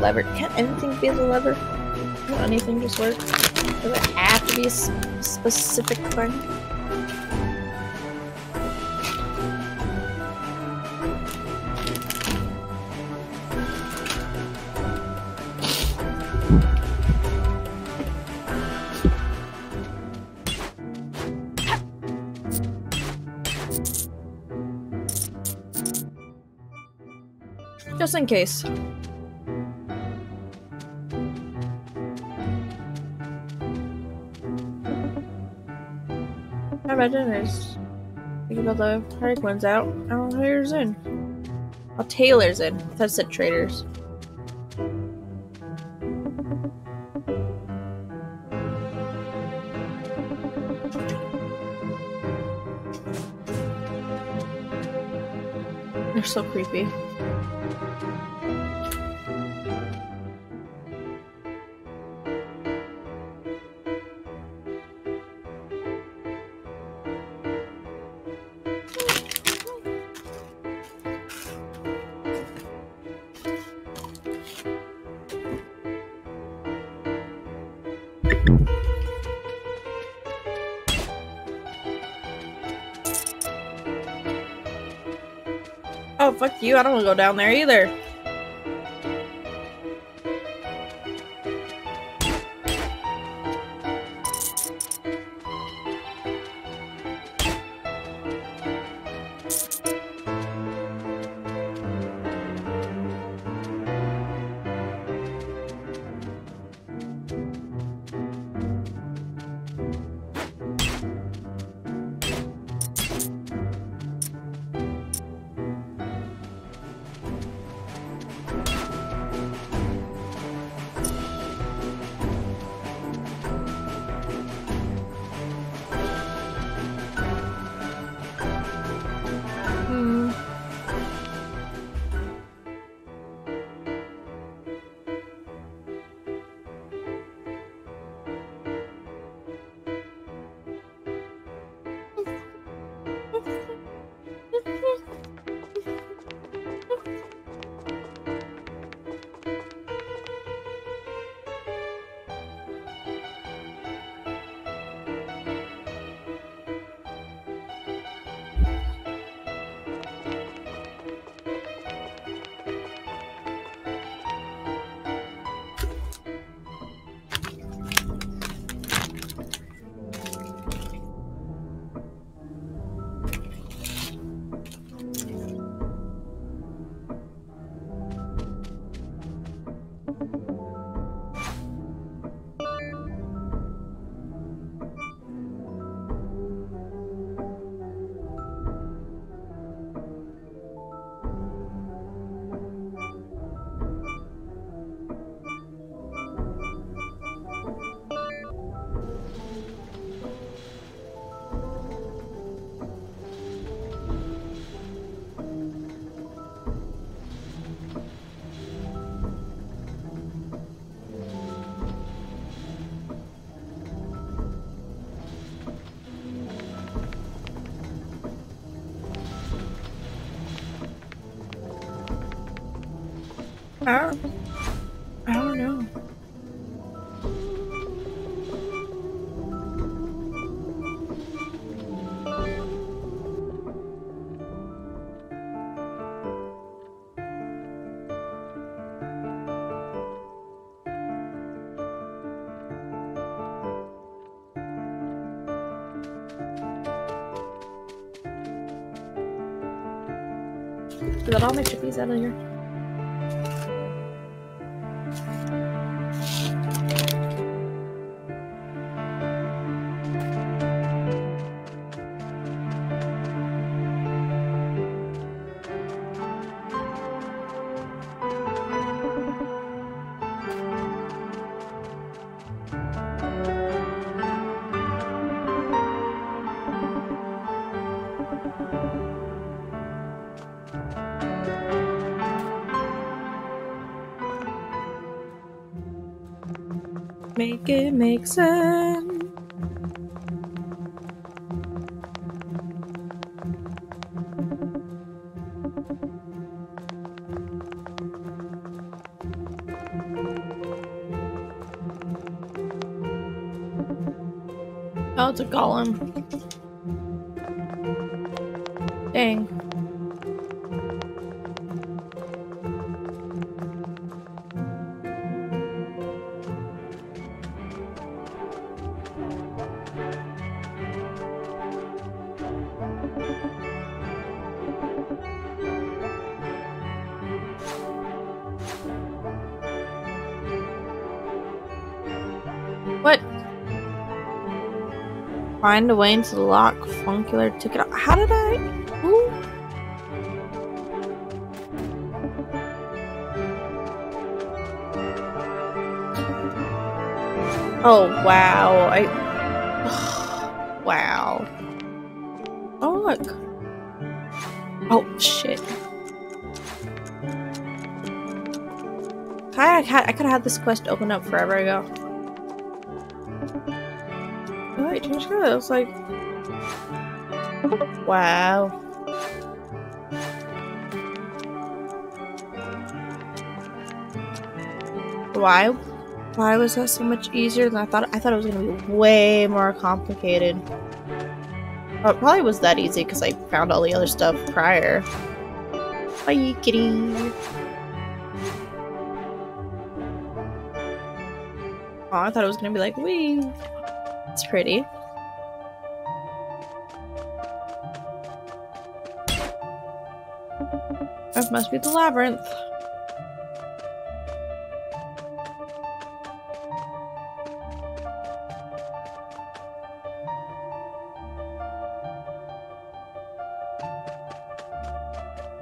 Lever. Can't anything be as a lever? Will anything just work? Does it have to be a specific thing? Just in case. Imagine there's. Think about the Harlequins out. I don't know who's in. Oh, Taylor's in. That said traders. They're so creepy. You. I don't want to go down there either. All my chippies out of here? Make it make sense. Oh, it's a golem. Find a way into the lock, funicular ticket. How did I? Who? Oh wow! I. <sighs> wow. Oh look. Oh shit. I, I could have had this quest open up forever ago. Change colors. Like, wow. Why? Why was that so much easier than I thought? I thought it was gonna be way more complicated. It probably was that easy because I found all the other stuff prior. Bye, kitty. Oh, I thought it was gonna be like, wee. It's pretty. Must be the labyrinth.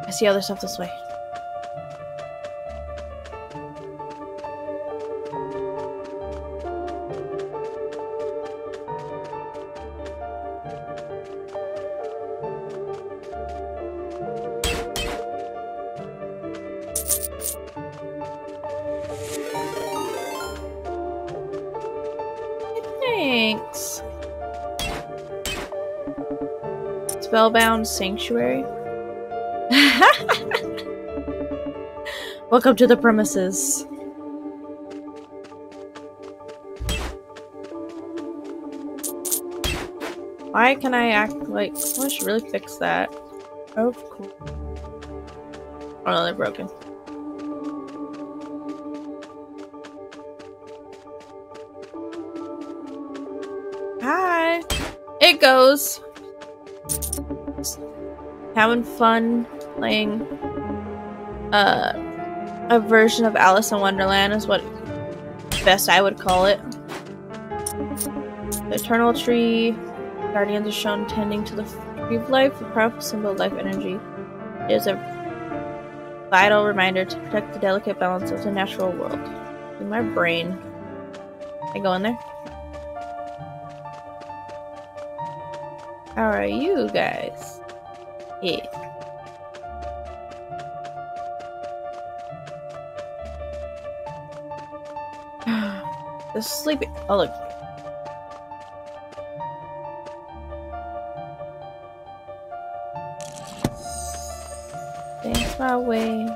I see other stuff this way. Spellbound Sanctuary. <laughs> Welcome to the premises. Why can I act like well, I should really fix that? Oh cool. Oh no, they're broken. Hi. It goes. Having fun playing uh, a version of Alice in Wonderland is what best I would call it. The Eternal Tree. Guardians are shown tending to the tree of life, the powerful symbol of life energy. It is a vital reminder to protect the delicate balance of the natural world. In my brain. I go in there? How are you guys? The sleeping. Oh, look. Thanks my way.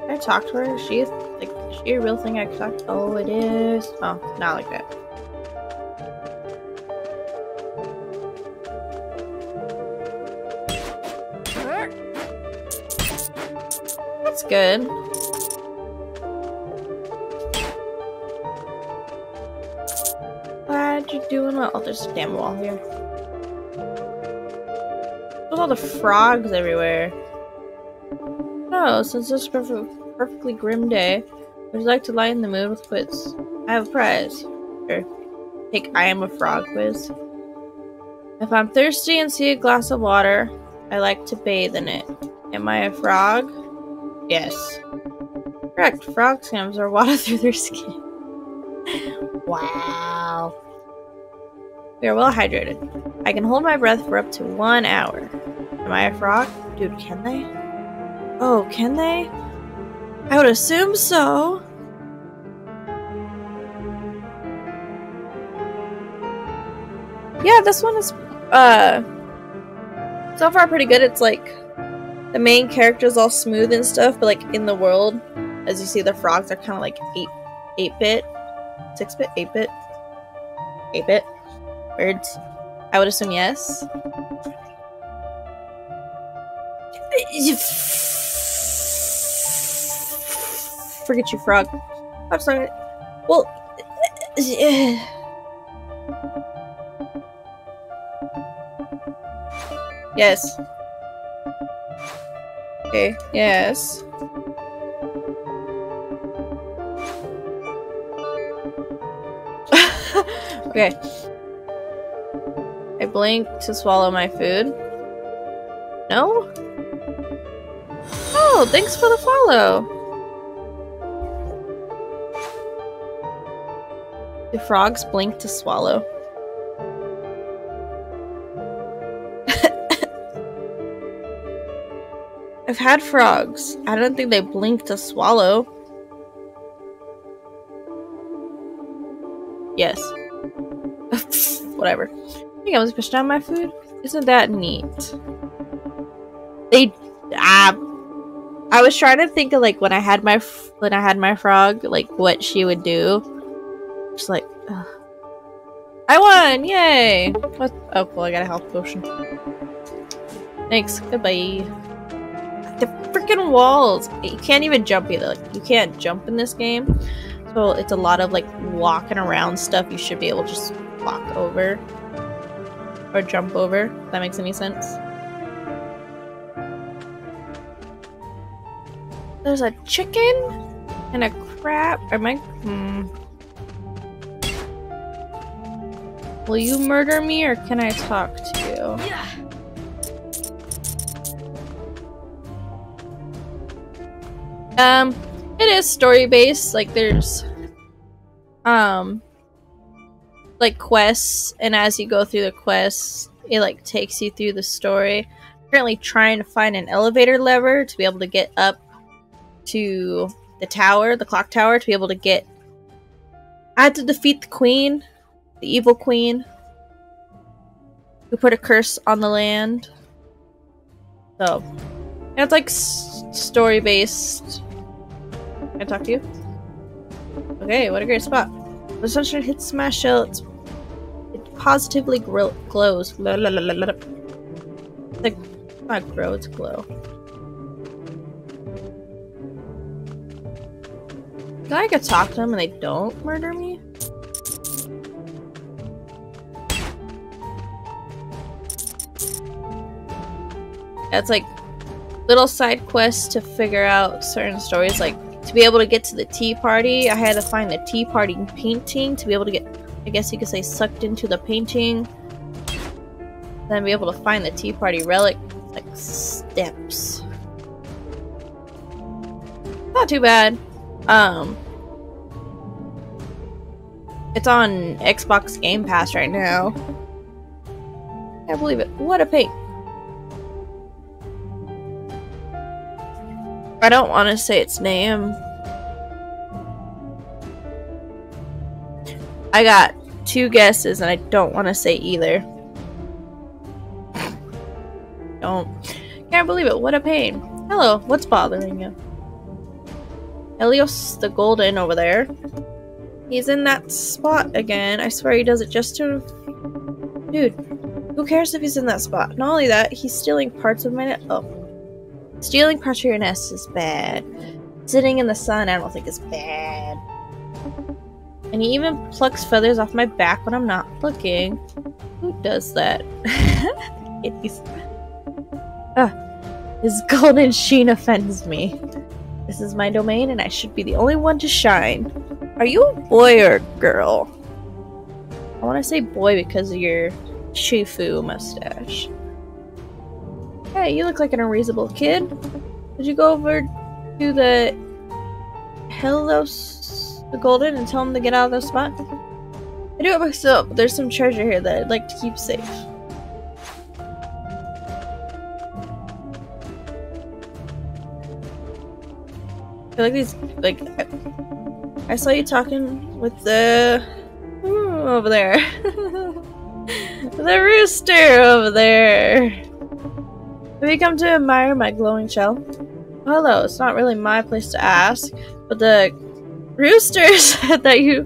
Can I talk to her? Is she like is she a real thing I can talk to? Oh, it is. Oh, not like that. That's good. You're doing well. Oh, there's a damn wall here. At all the frogs everywhere. Oh, since this is perfect, perfectly grim day, would you like to lighten the mood with quiz? I have a prize. Sure. Take I am a frog quiz. If I'm thirsty and see a glass of water, I like to bathe in it. Am I a frog? Yes. Correct. Frog scams are water <laughs> through their skin. wow. We are well hydrated. I can hold my breath for up to one hour. Am I a frog? Dude, can they? Oh, can they? I would assume so. Yeah, this one is uh so far pretty good. It's like the main character is all smooth and stuff, but like in the world, as you see the frogs are kinda like eight eight bit, six bit, eight bit, eight bit birds. I would assume yes. Forget you, frog. I'm sorry. Well, <sighs> yes. Okay, yes. <laughs> okay. Blink to swallow my food. No? Oh, thanks for the follow. Do frogs blink to swallow? <laughs> I've had frogs. I don't think they blink to swallow. Yes. <laughs> Whatever. I think I was pushed down my food. Isn't that neat? They, ah, I was trying to think of like when I had my when I had my frog, like what she would do. Just like, ugh. I won! Yay! What? Oh, cool! I got a health potion. Thanks. Goodbye. The freaking walls! You can't even jump either. Like, you can't jump in this game, so it's a lot of like walking around stuff. You should be able to just walk over or jump over. If that makes any sense. There's a chicken and a crab. Am I? Hmm. Will you murder me or can I talk to you? Um, it is story based. Like there's, um, like quests, and as you go through the quests, it like takes you through the story. currently trying to find an elevator lever to be able to get up to the tower, the clock tower, to be able to get. I had to defeat the queen, the evil queen, who put a curse on the land. So, yeah, it's like story based. Can I talk to you? Okay, what a great spot. The sunshine hits Smash Shell. It's, it positively glows. La, la, la, la, la. Like, not grow, it's glow. Can I could talk to them and they don't murder me? That's like little side quests to figure out certain stories. Like to be able to get to the tea party, I had to find the tea party painting to be able to get, I guess you could say, sucked into the painting. Then be able to find the tea party relic, like steps. Not too bad. Um, it's on Xbox Game Pass right now. Can't believe it. What a paint. I don't want to say its name. I got two guesses and I don't want to say either. don't. Can't believe it. What a pain. Hello, what's bothering you? Helios the Golden over there. He's in that spot again. I swear he does it just to... Dude, who cares if he's in that spot? Not only that, he's stealing parts of my... Oh. Stealing nest is bad. Sitting in the sun, I don't think is bad. And he even plucks feathers off my back when I'm not looking. Who does that? <laughs> His golden sheen offends me. This is my domain and I should be the only one to shine. Are you a boy or a girl? I want to say boy because of your Shifu mustache. Hey, you look like an unreasonable kid. Did you go over to the Helios the Golden and tell him to get out of the spot? I do it myself, but there's some treasure here that I'd like to keep safe. I feel like these, like, I, I saw you talking with the, ooh, over there. <laughs> the rooster over there. Have you come to admire my glowing shell? Hello, it's not really my place to ask, but the rooster <laughs> said that you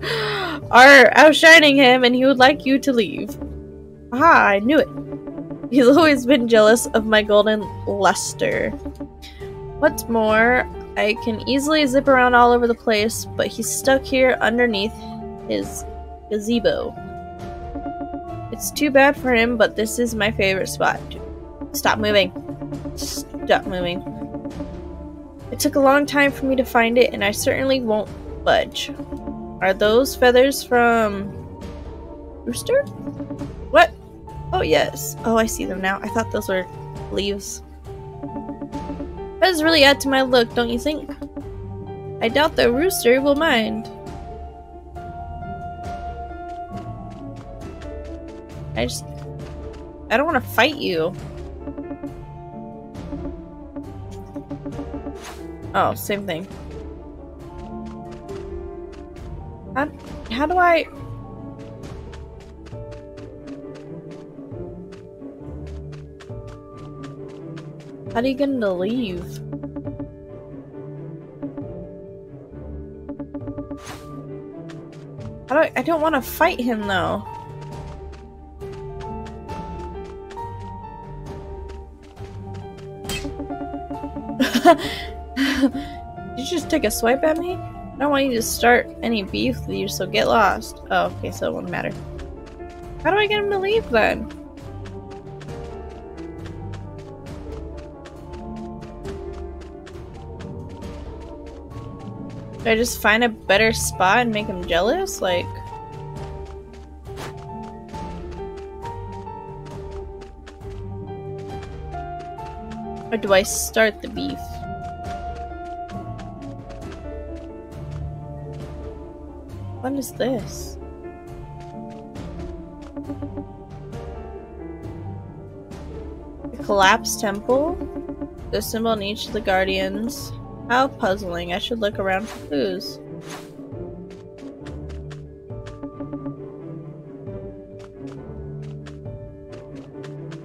are outshining him and he would like you to leave. Ah, I knew it. He's <laughs> always been jealous of my golden luster. What's more, I can easily zip around all over the place, but he's stuck here underneath his gazebo. It's too bad for him, but this is my favorite spot. Stop moving. Stop moving. It took a long time for me to find it, and I certainly won't budge. Are those feathers from... Rooster? What? Oh, yes. Oh, I see them now. I thought those were leaves. Feathers really add to my look, don't you think? I doubt the rooster will mind. I just... I don't want to fight you. Oh, same thing. How, how do I... How do you get to leave? I don't, I don't want to fight him though. <laughs> <laughs> Did you just take a swipe at me? I don't want you to start any beef with you, so get lost. Oh, okay, so it won't matter. How do I get him to leave then? Do I just find a better spot and make him jealous? Like... Or do I start the beef? What is this? The collapsed temple? The symbol in each of the guardians. How puzzling. I should look around for clues.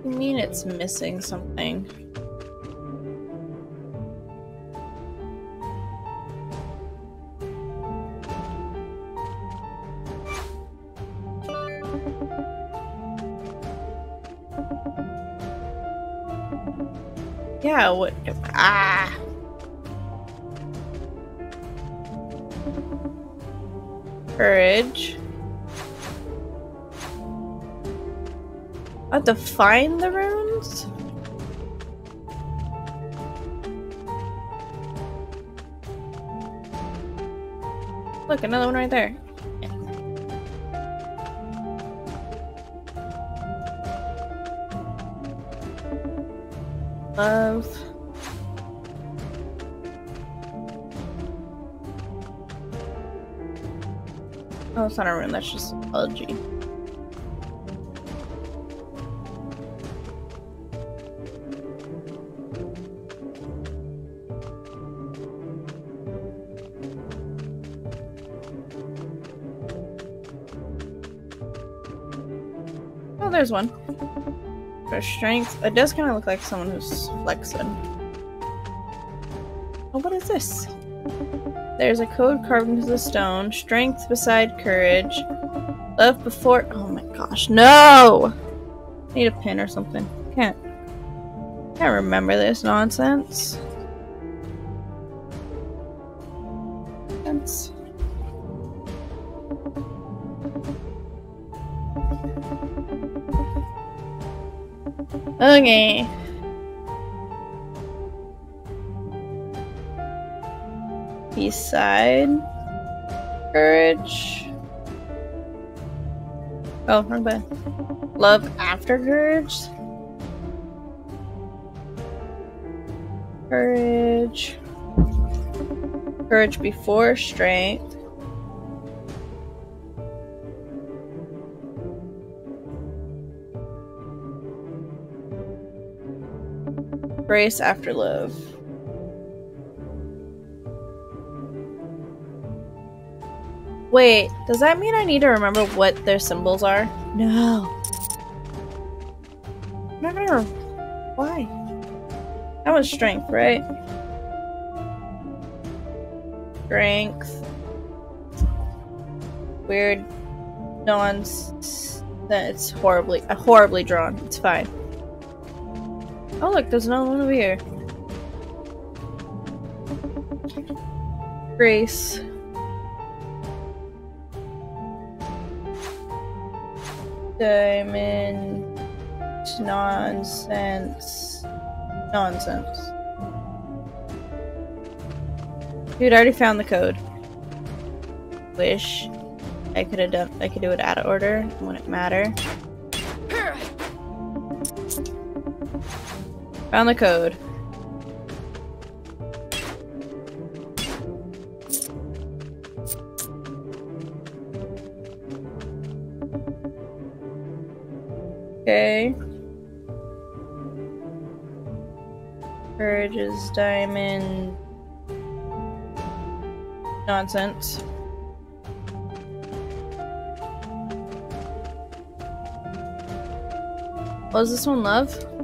I mean it's missing something. Yeah, what? Ah! Courage. I have to find the runes? Look, another one right there. Oh, it's not a rune, that's just apology. Oh, there's one. Strength, it does kind of look like someone who's flexing. Oh, what is this? There's a code carved into the stone. Strength beside courage. Love before- Oh my gosh, no! Need a pin or something. Can't. Can't remember this nonsense. Okay. side, courage. Oh, wrong button. Love after courage. Courage. Courage before strength. Grace after love. Wait, does that mean I need to remember what their symbols are? No. matter. Why? That was strength, right? Strength. Weird. No one's. It's horribly, uh, horribly drawn. It's fine. Oh look, there's another one over here. Grace. Diamond. Nonsense. Nonsense. Dude, I already found the code. Wish I could have done I could do it out of order. Wouldn't matter. Found the code. Okay. Courage is diamond. Nonsense. Was this one love?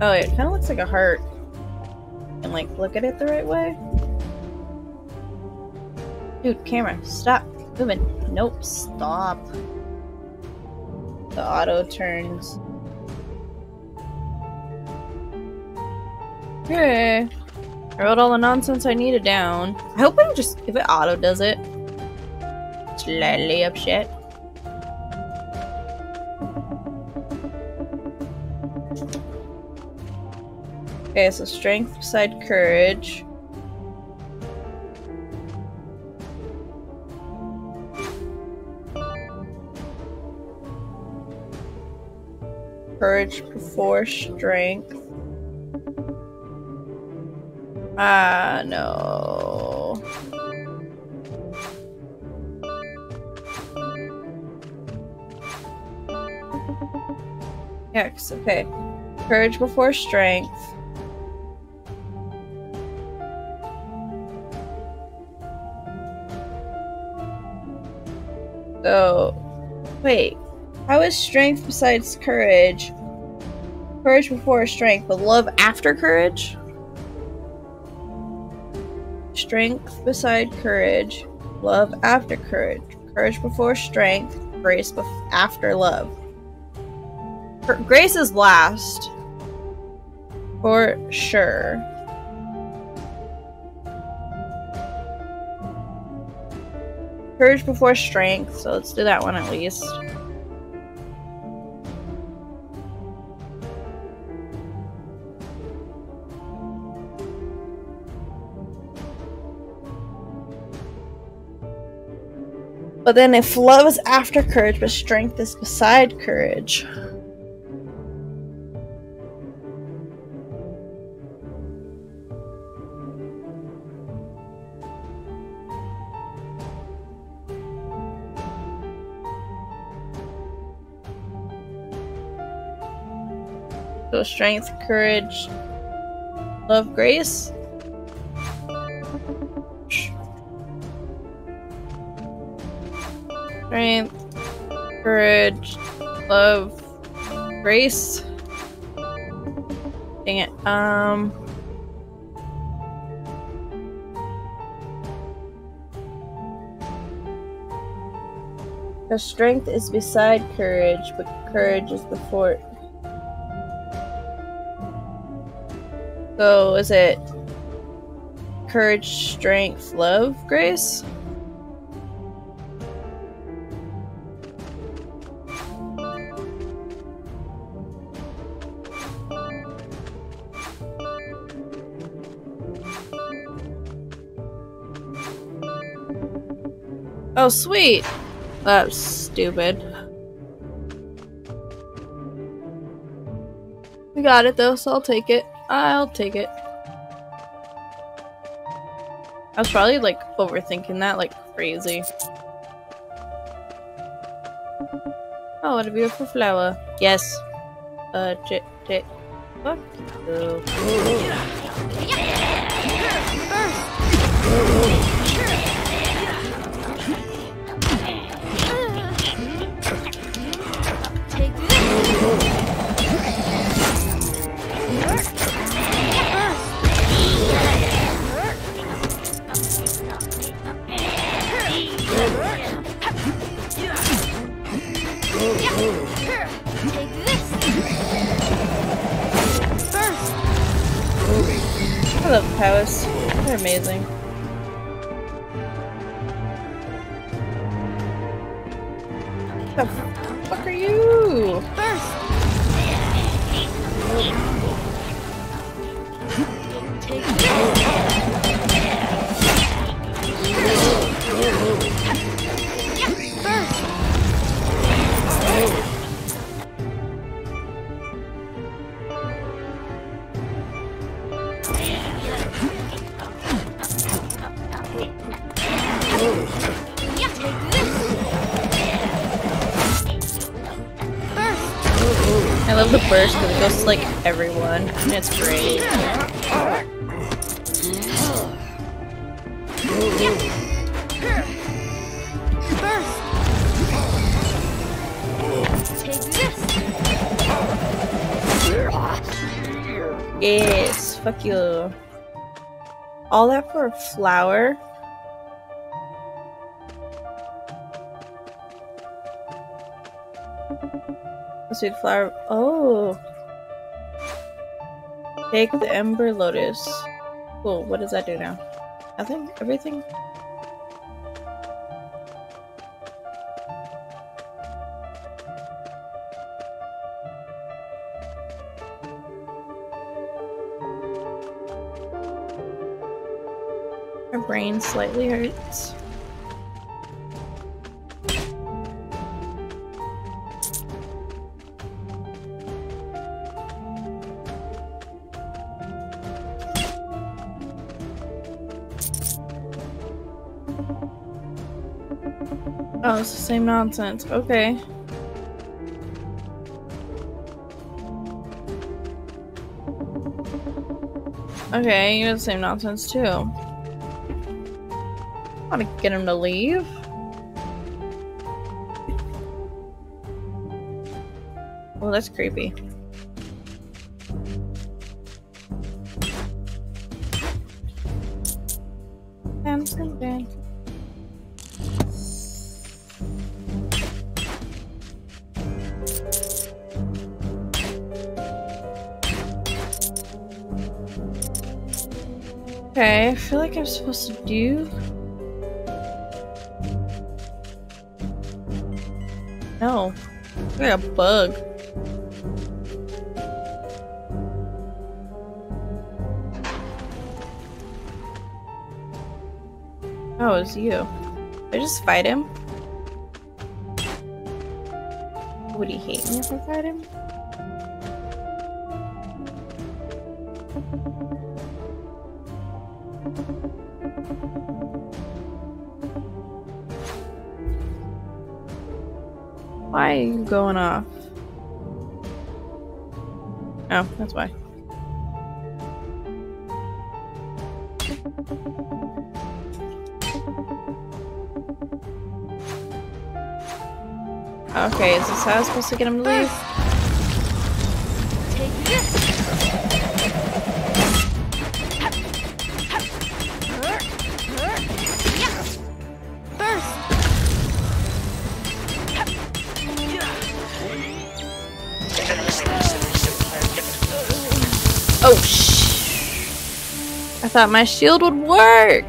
Oh, it kind of looks like a heart. And like, look at it the right way. Dude, camera, stop moving. Nope, stop. The auto turns. Okay. I wrote all the nonsense I needed down. I hope I just, if it auto does it. Slightly up Okay, so strength beside courage. Courage before strength. Ah, no. X, okay. Courage before strength. So, wait. How is strength besides courage? Courage before strength, but love after courage? Strength beside courage, love after courage. Courage before strength, grace bef- after love. Grace is last. For sure. Courage before strength, so let's do that one at least. But then if love is after courage, but strength is beside courage. Strength, courage, love, grace. Strength, courage, love, grace. Dang it. Um. The strength is beside courage, but courage is before. So is it courage, strength, love, grace? Oh, sweet. That's stupid. We got it though, so I'll take it. I'll take it. I was probably like overthinking that like crazy. Oh, what a beautiful flower. Yes. Uh, j j. Fuck you. I love Powers. They're amazing. It's great. Take this. Yes, fuck you. All that for a flower? Sweet flower. Oh. Take the Ember Lotus. Cool, what does that do now? Nothing? Everything? My brain slightly hurts. Same nonsense. Okay. Okay, you're the same nonsense too. I want to get him to leave. Well, that's creepy. Supposed to do. No, I got a bug. Oh, it's you. Did I just fight him? Would he hate me if I fight him? Going off? Oh, that's why. Okay, is this how I'm supposed to get him to leave? Thought my shield would work!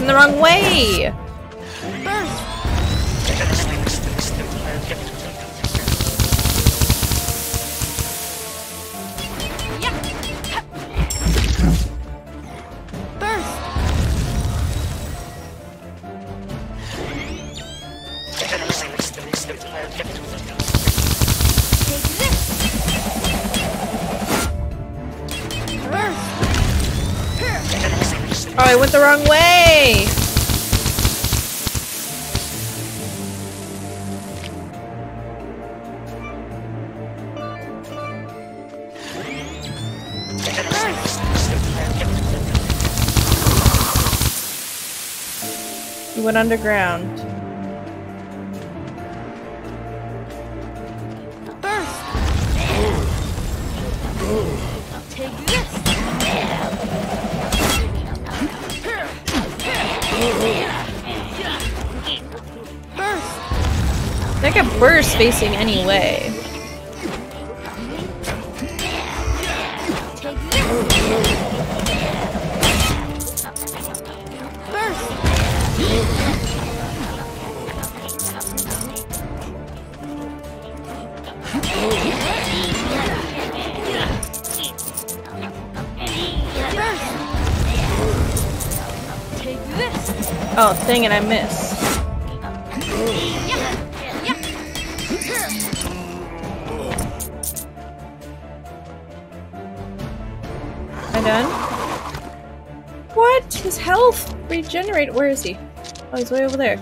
Facing the wrong way! You went underground. Burst. Take this. Burst. Could burst facing any way. Dang I. Yeah. Am I done? What? His health regenerate. Where is he? Oh, he's way over there.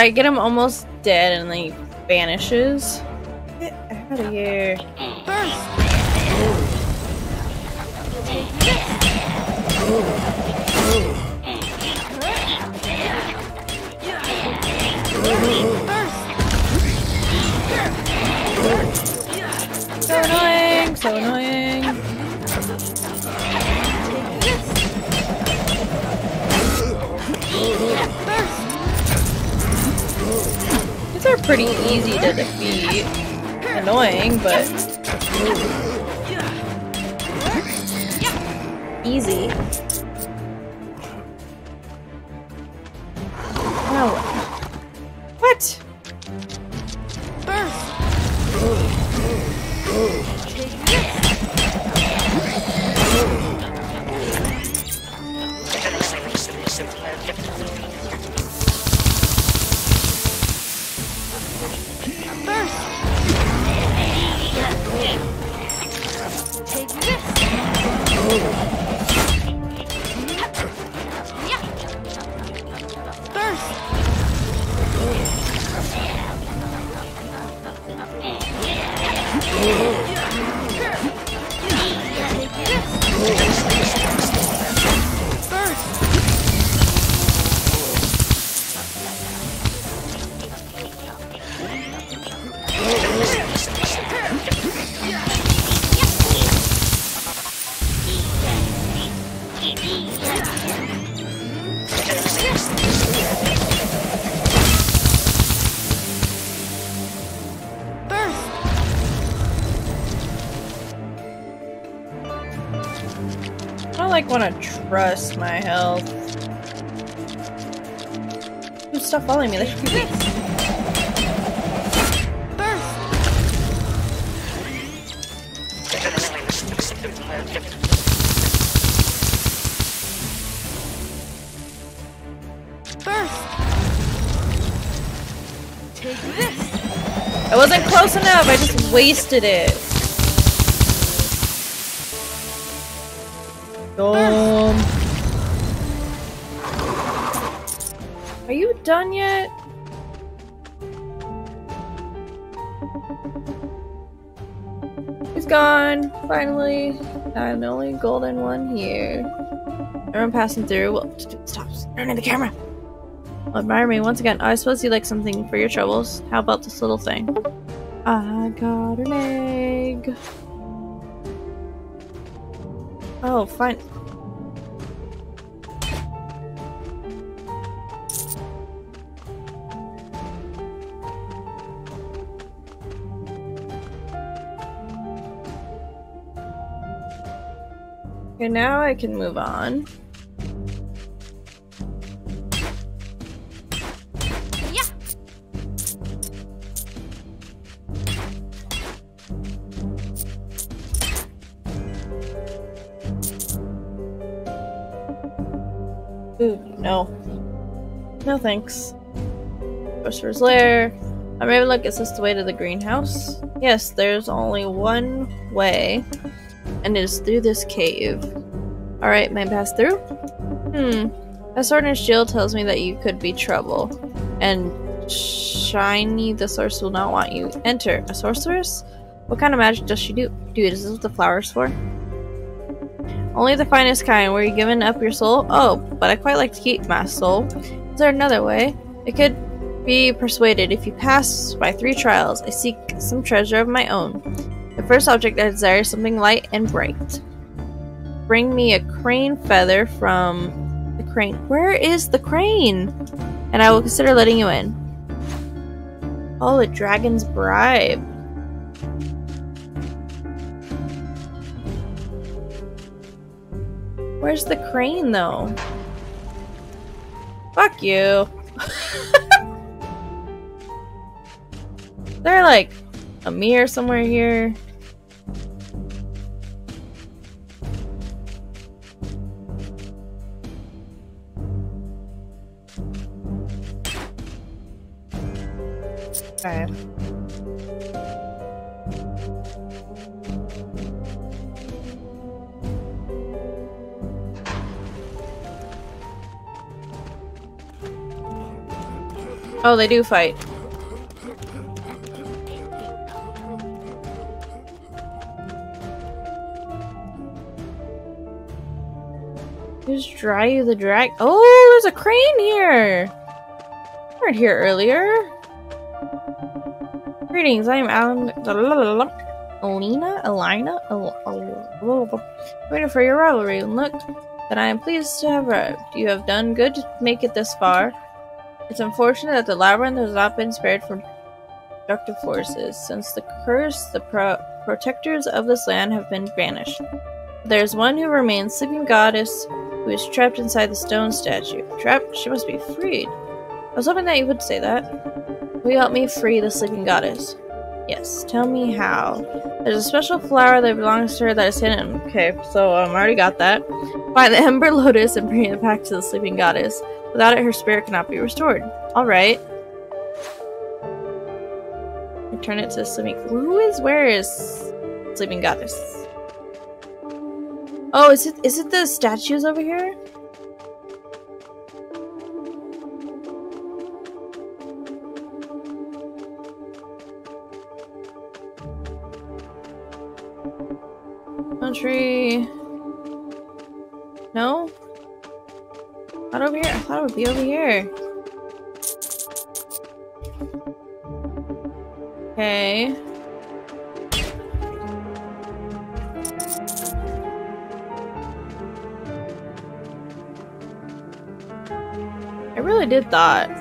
I get him almost dead and then he vanishes. Get out of here. Pretty easy to defeat. Annoying, but trust my health. Dude, stop following me. Burst. Take this. I wasn't close enough. I just wasted it. Dumb. done yet? He's gone, finally. I'm the only golden one here. Everyone passing through will stops. Turning the camera. Admire me once again. I suppose you like something for your troubles. How about this little thing? I got an egg. Oh, fine. Okay, now I can move on. Yeah. Ooh, no. No thanks. Sorcerer's Lair. I'm Ravenlok, is this the way to the greenhouse? Yes, there's only one way, and it is through this cave. Alright, may I pass through? Hmm. A sword and shield tells me that you could be trouble. And Shiny the sorceress will not want you. Enter. A sorceress? What kind of magic does she do? Dude, is this what the flower's for? Only the finest kind. Were you giving up your soul? Oh, but I quite like to keep my soul. Is there another way? It could be persuaded. If you pass by three trials, I seek some treasure of my own. The first object I desire is something light and bright. Bring me a crane feather from the crane. Where is the crane? And I will consider letting you in. Oh, a dragon's bribe. Where's the crane, though? Fuck you. <laughs> They're like a mirror somewhere here. Okay. Oh, they do fight. Who's Dryu the drag? Oh, there's a crane here! You weren't here earlier. Greetings, I am Alan. Alina? Elina? Waiting for your rivalry. Look, that I am pleased to have arrived. You have done good to make it this far. It's unfortunate that the labyrinth has not been spared from destructive forces. Since the curse, the pro protectors of this land have been banished. There is one who remains, sleeping goddess, who is trapped inside the stone statue. Trapped? She must be freed. I was hoping that you would say that. Will you help me free the sleeping goddess? Yes, tell me how. There's a special flower that belongs to her that is hidden. Okay, so um, I already got that. Find the <laughs> Ember Lotus and bring it back to the sleeping goddess. Without it, her spirit cannot be restored. Alright. Return it to the sleeping- Who is- where is sleeping goddess? Oh, is it- is it the statues over here? Country. No? Not over here. I thought it would be over here. Okay. I really did that.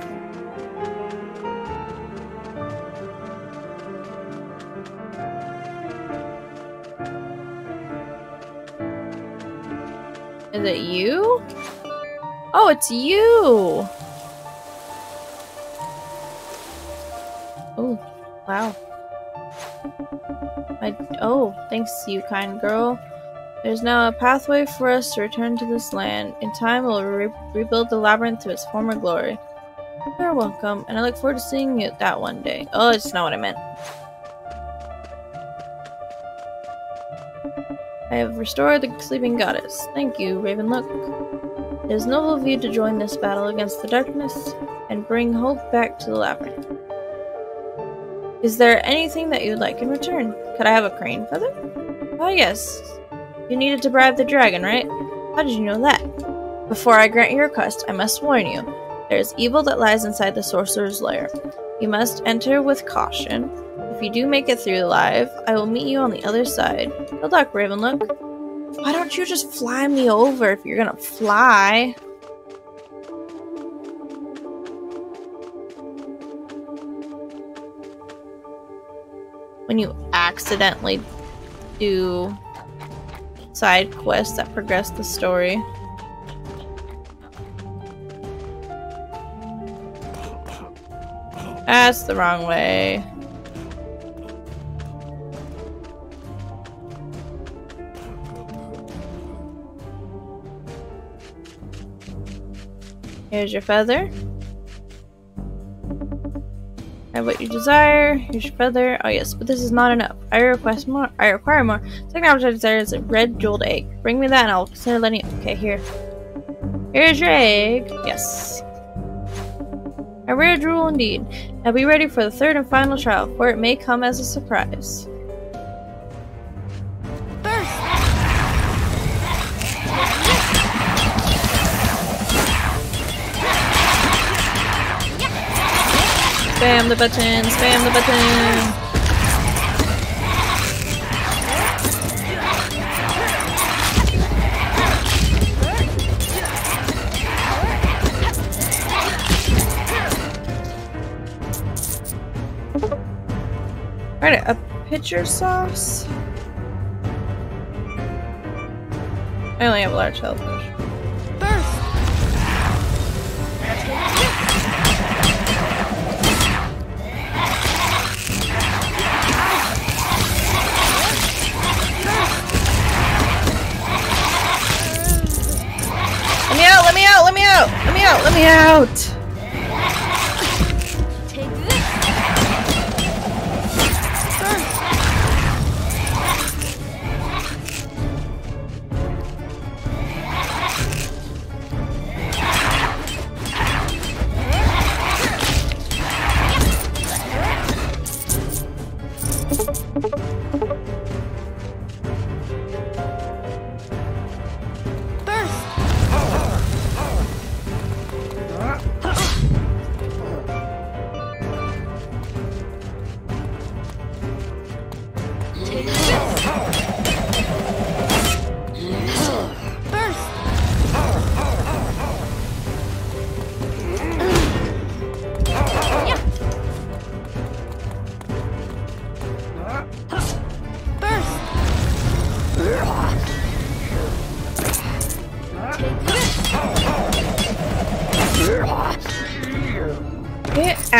It you? Oh, it's you! Oh, wow. I, oh, thanks you, kind girl. There's now a pathway for us to return to this land. In time, we'll re rebuild the labyrinth to its former glory. You're welcome, and I look forward to seeing you that one day. Oh, it's not what I meant. Have restored the sleeping goddess. Thank you, Ravenlok. It is noble of you to join this battle against the darkness and bring hope back to the labyrinth. Is there anything that you'd like in return? Could I have a crane feather? Oh ah, yes. You needed to bribe the dragon, right? How did you know that? Before I grant your request, I must warn you. There is evil that lies inside the sorcerer's lair. You must enter with caution. If you do make it through alive, I will meet you on the other side. Good luck, Ravenlok. Why don't you just fly me over if you're gonna fly? When you accidentally do side quests that progress the story. That's the wrong way. Here's your feather. Have what you desire. Here's your feather. Oh yes, but this is not enough. I request more. I require more. Second object I desire is a red jeweled egg. Bring me that and I'll consider letting you. Okay, here. Here's your egg. Yes. A rare jewel indeed. Now be ready for the third and final trial, for it may come as a surprise. Spam the button, spam the button. Alright, a pitcher sauce. I only have a large health out, let me out, let me out,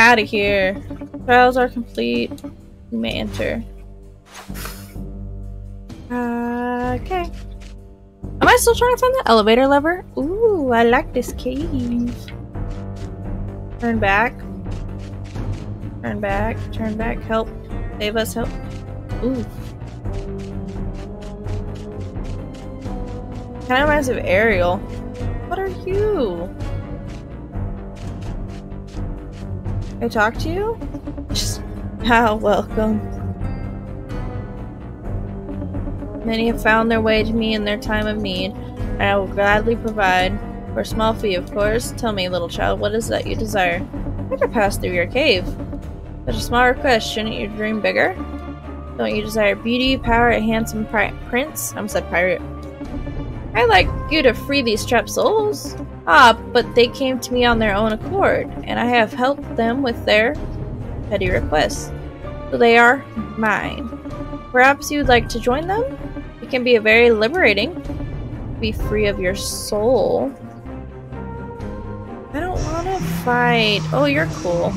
out of here. Trials are complete. You may enter. Okay. Am I still trying to find the elevator lever? Ooh, I like this cave. Turn back. Turn back. Turn back. Help. Save us. Help. Ooh. Kind of reminds of Ariel. What are you? I talk to you? Just how welcome. Many have found their way to me in their time of need, and I will gladly provide. For a small fee, of course. Tell me, little child, what is that you desire? I could pass through your cave. Such a small request, shouldn't you dream bigger? Don't you desire beauty, power, a handsome pri- prince? I almost said pirate. I'd like you to free these trapped souls. Ah, but they came to me on their own accord, and I have helped them with their petty requests. So they are mine. Perhaps you'd like to join them? It can be a very liberating. Be free of your soul. I don't want to fight. Oh, you're cool.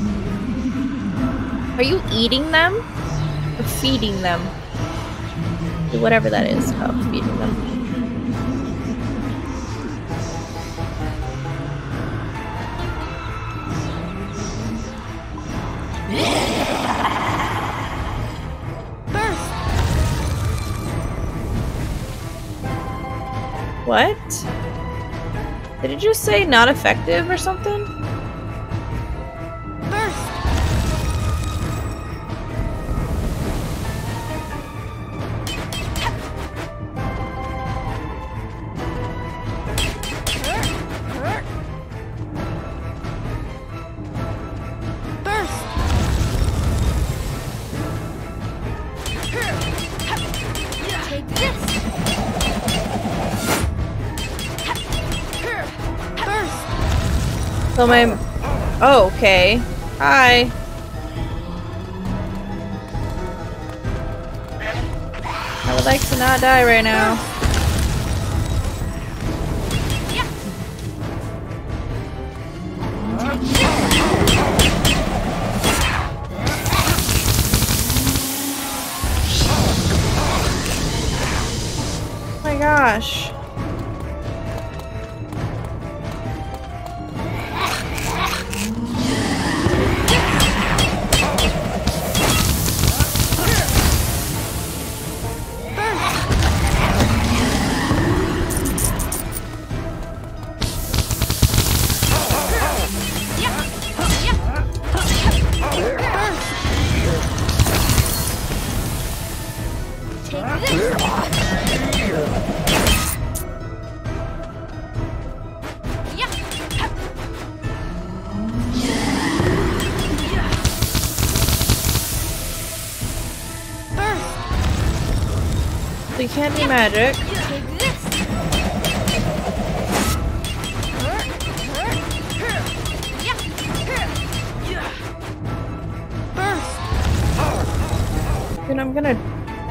Are you eating them? Or feeding them? Whatever that is. Oh, feeding them. What? Did it just say not effective or something? So my... Oh, okay. Hi. I would like to not die right now. Magic. Dude, I'm gonna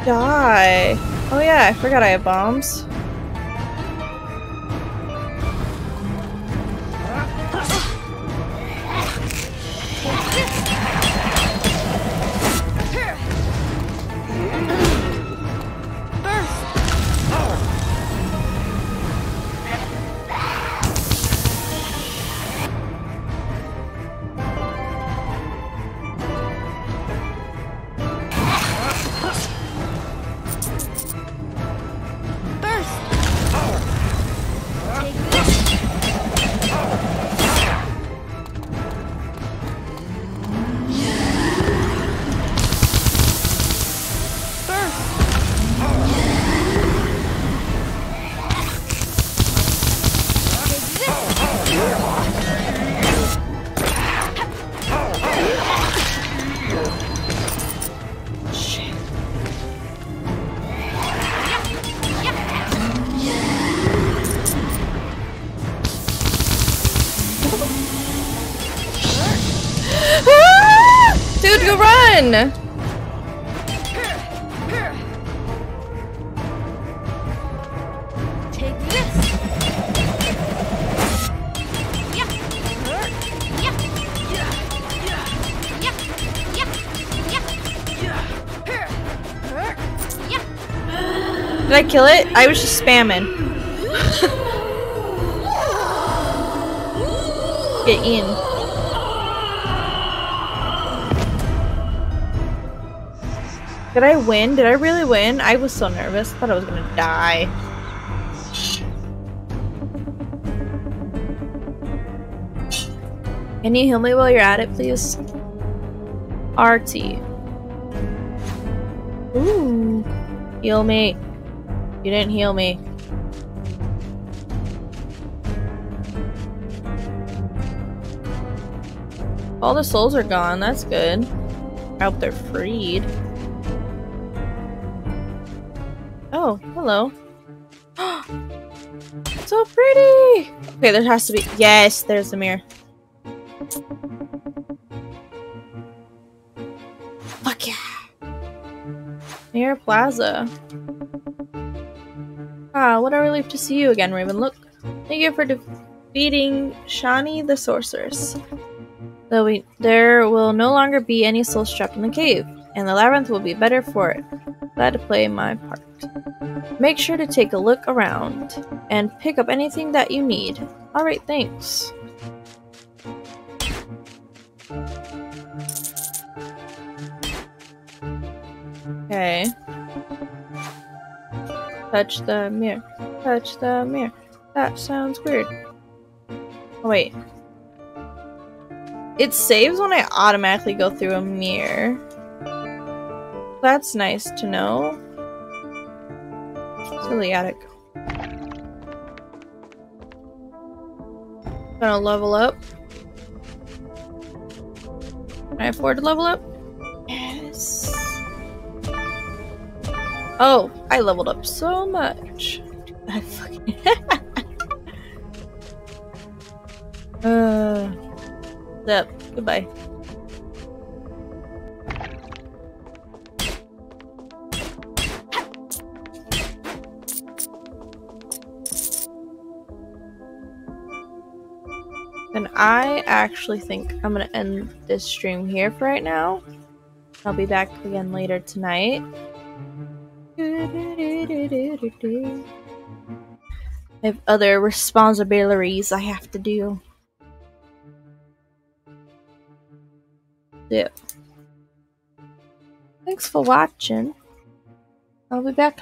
die. Oh yeah, I forgot I have bombs. Kill it? I was just spamming. <laughs> Get in. Did I win? Did I really win? I was so nervous. Thought I was gonna die. Can you heal me while you're at it, please? RT. Ooh. Heal me. You didn't heal me. All the souls are gone. That's good. I hope they're freed. Oh, hello. <gasps> so pretty! Okay, there has to be- Yes, there's the mirror. Fuck yeah! Mirror Plaza. Ah, what a relief to see you again, Ravenlok, thank you for defeating Shani the Sorceress. Though we, there will no longer be any souls trapped in the cave, and the labyrinth will be better for it. Glad to play my part. Make sure to take a look around and pick up anything that you need. Alright, thanks. Okay. Touch the mirror. Touch the mirror. That sounds weird. Oh, wait. It saves when I automatically go through a mirror. That's nice to know. The attic. Gonna level up. Can I afford to level up? Yes. Oh, I leveled up so much. I fucking. <laughs> uh. Yep. Goodbye. And I actually think I'm gonna end this stream here for right now. I'll be back again later tonight. I have other responsibilities I have to do. Yeah. Thanks for watching. I'll be back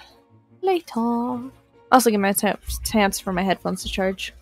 later. Also, get my temps for my headphones to charge.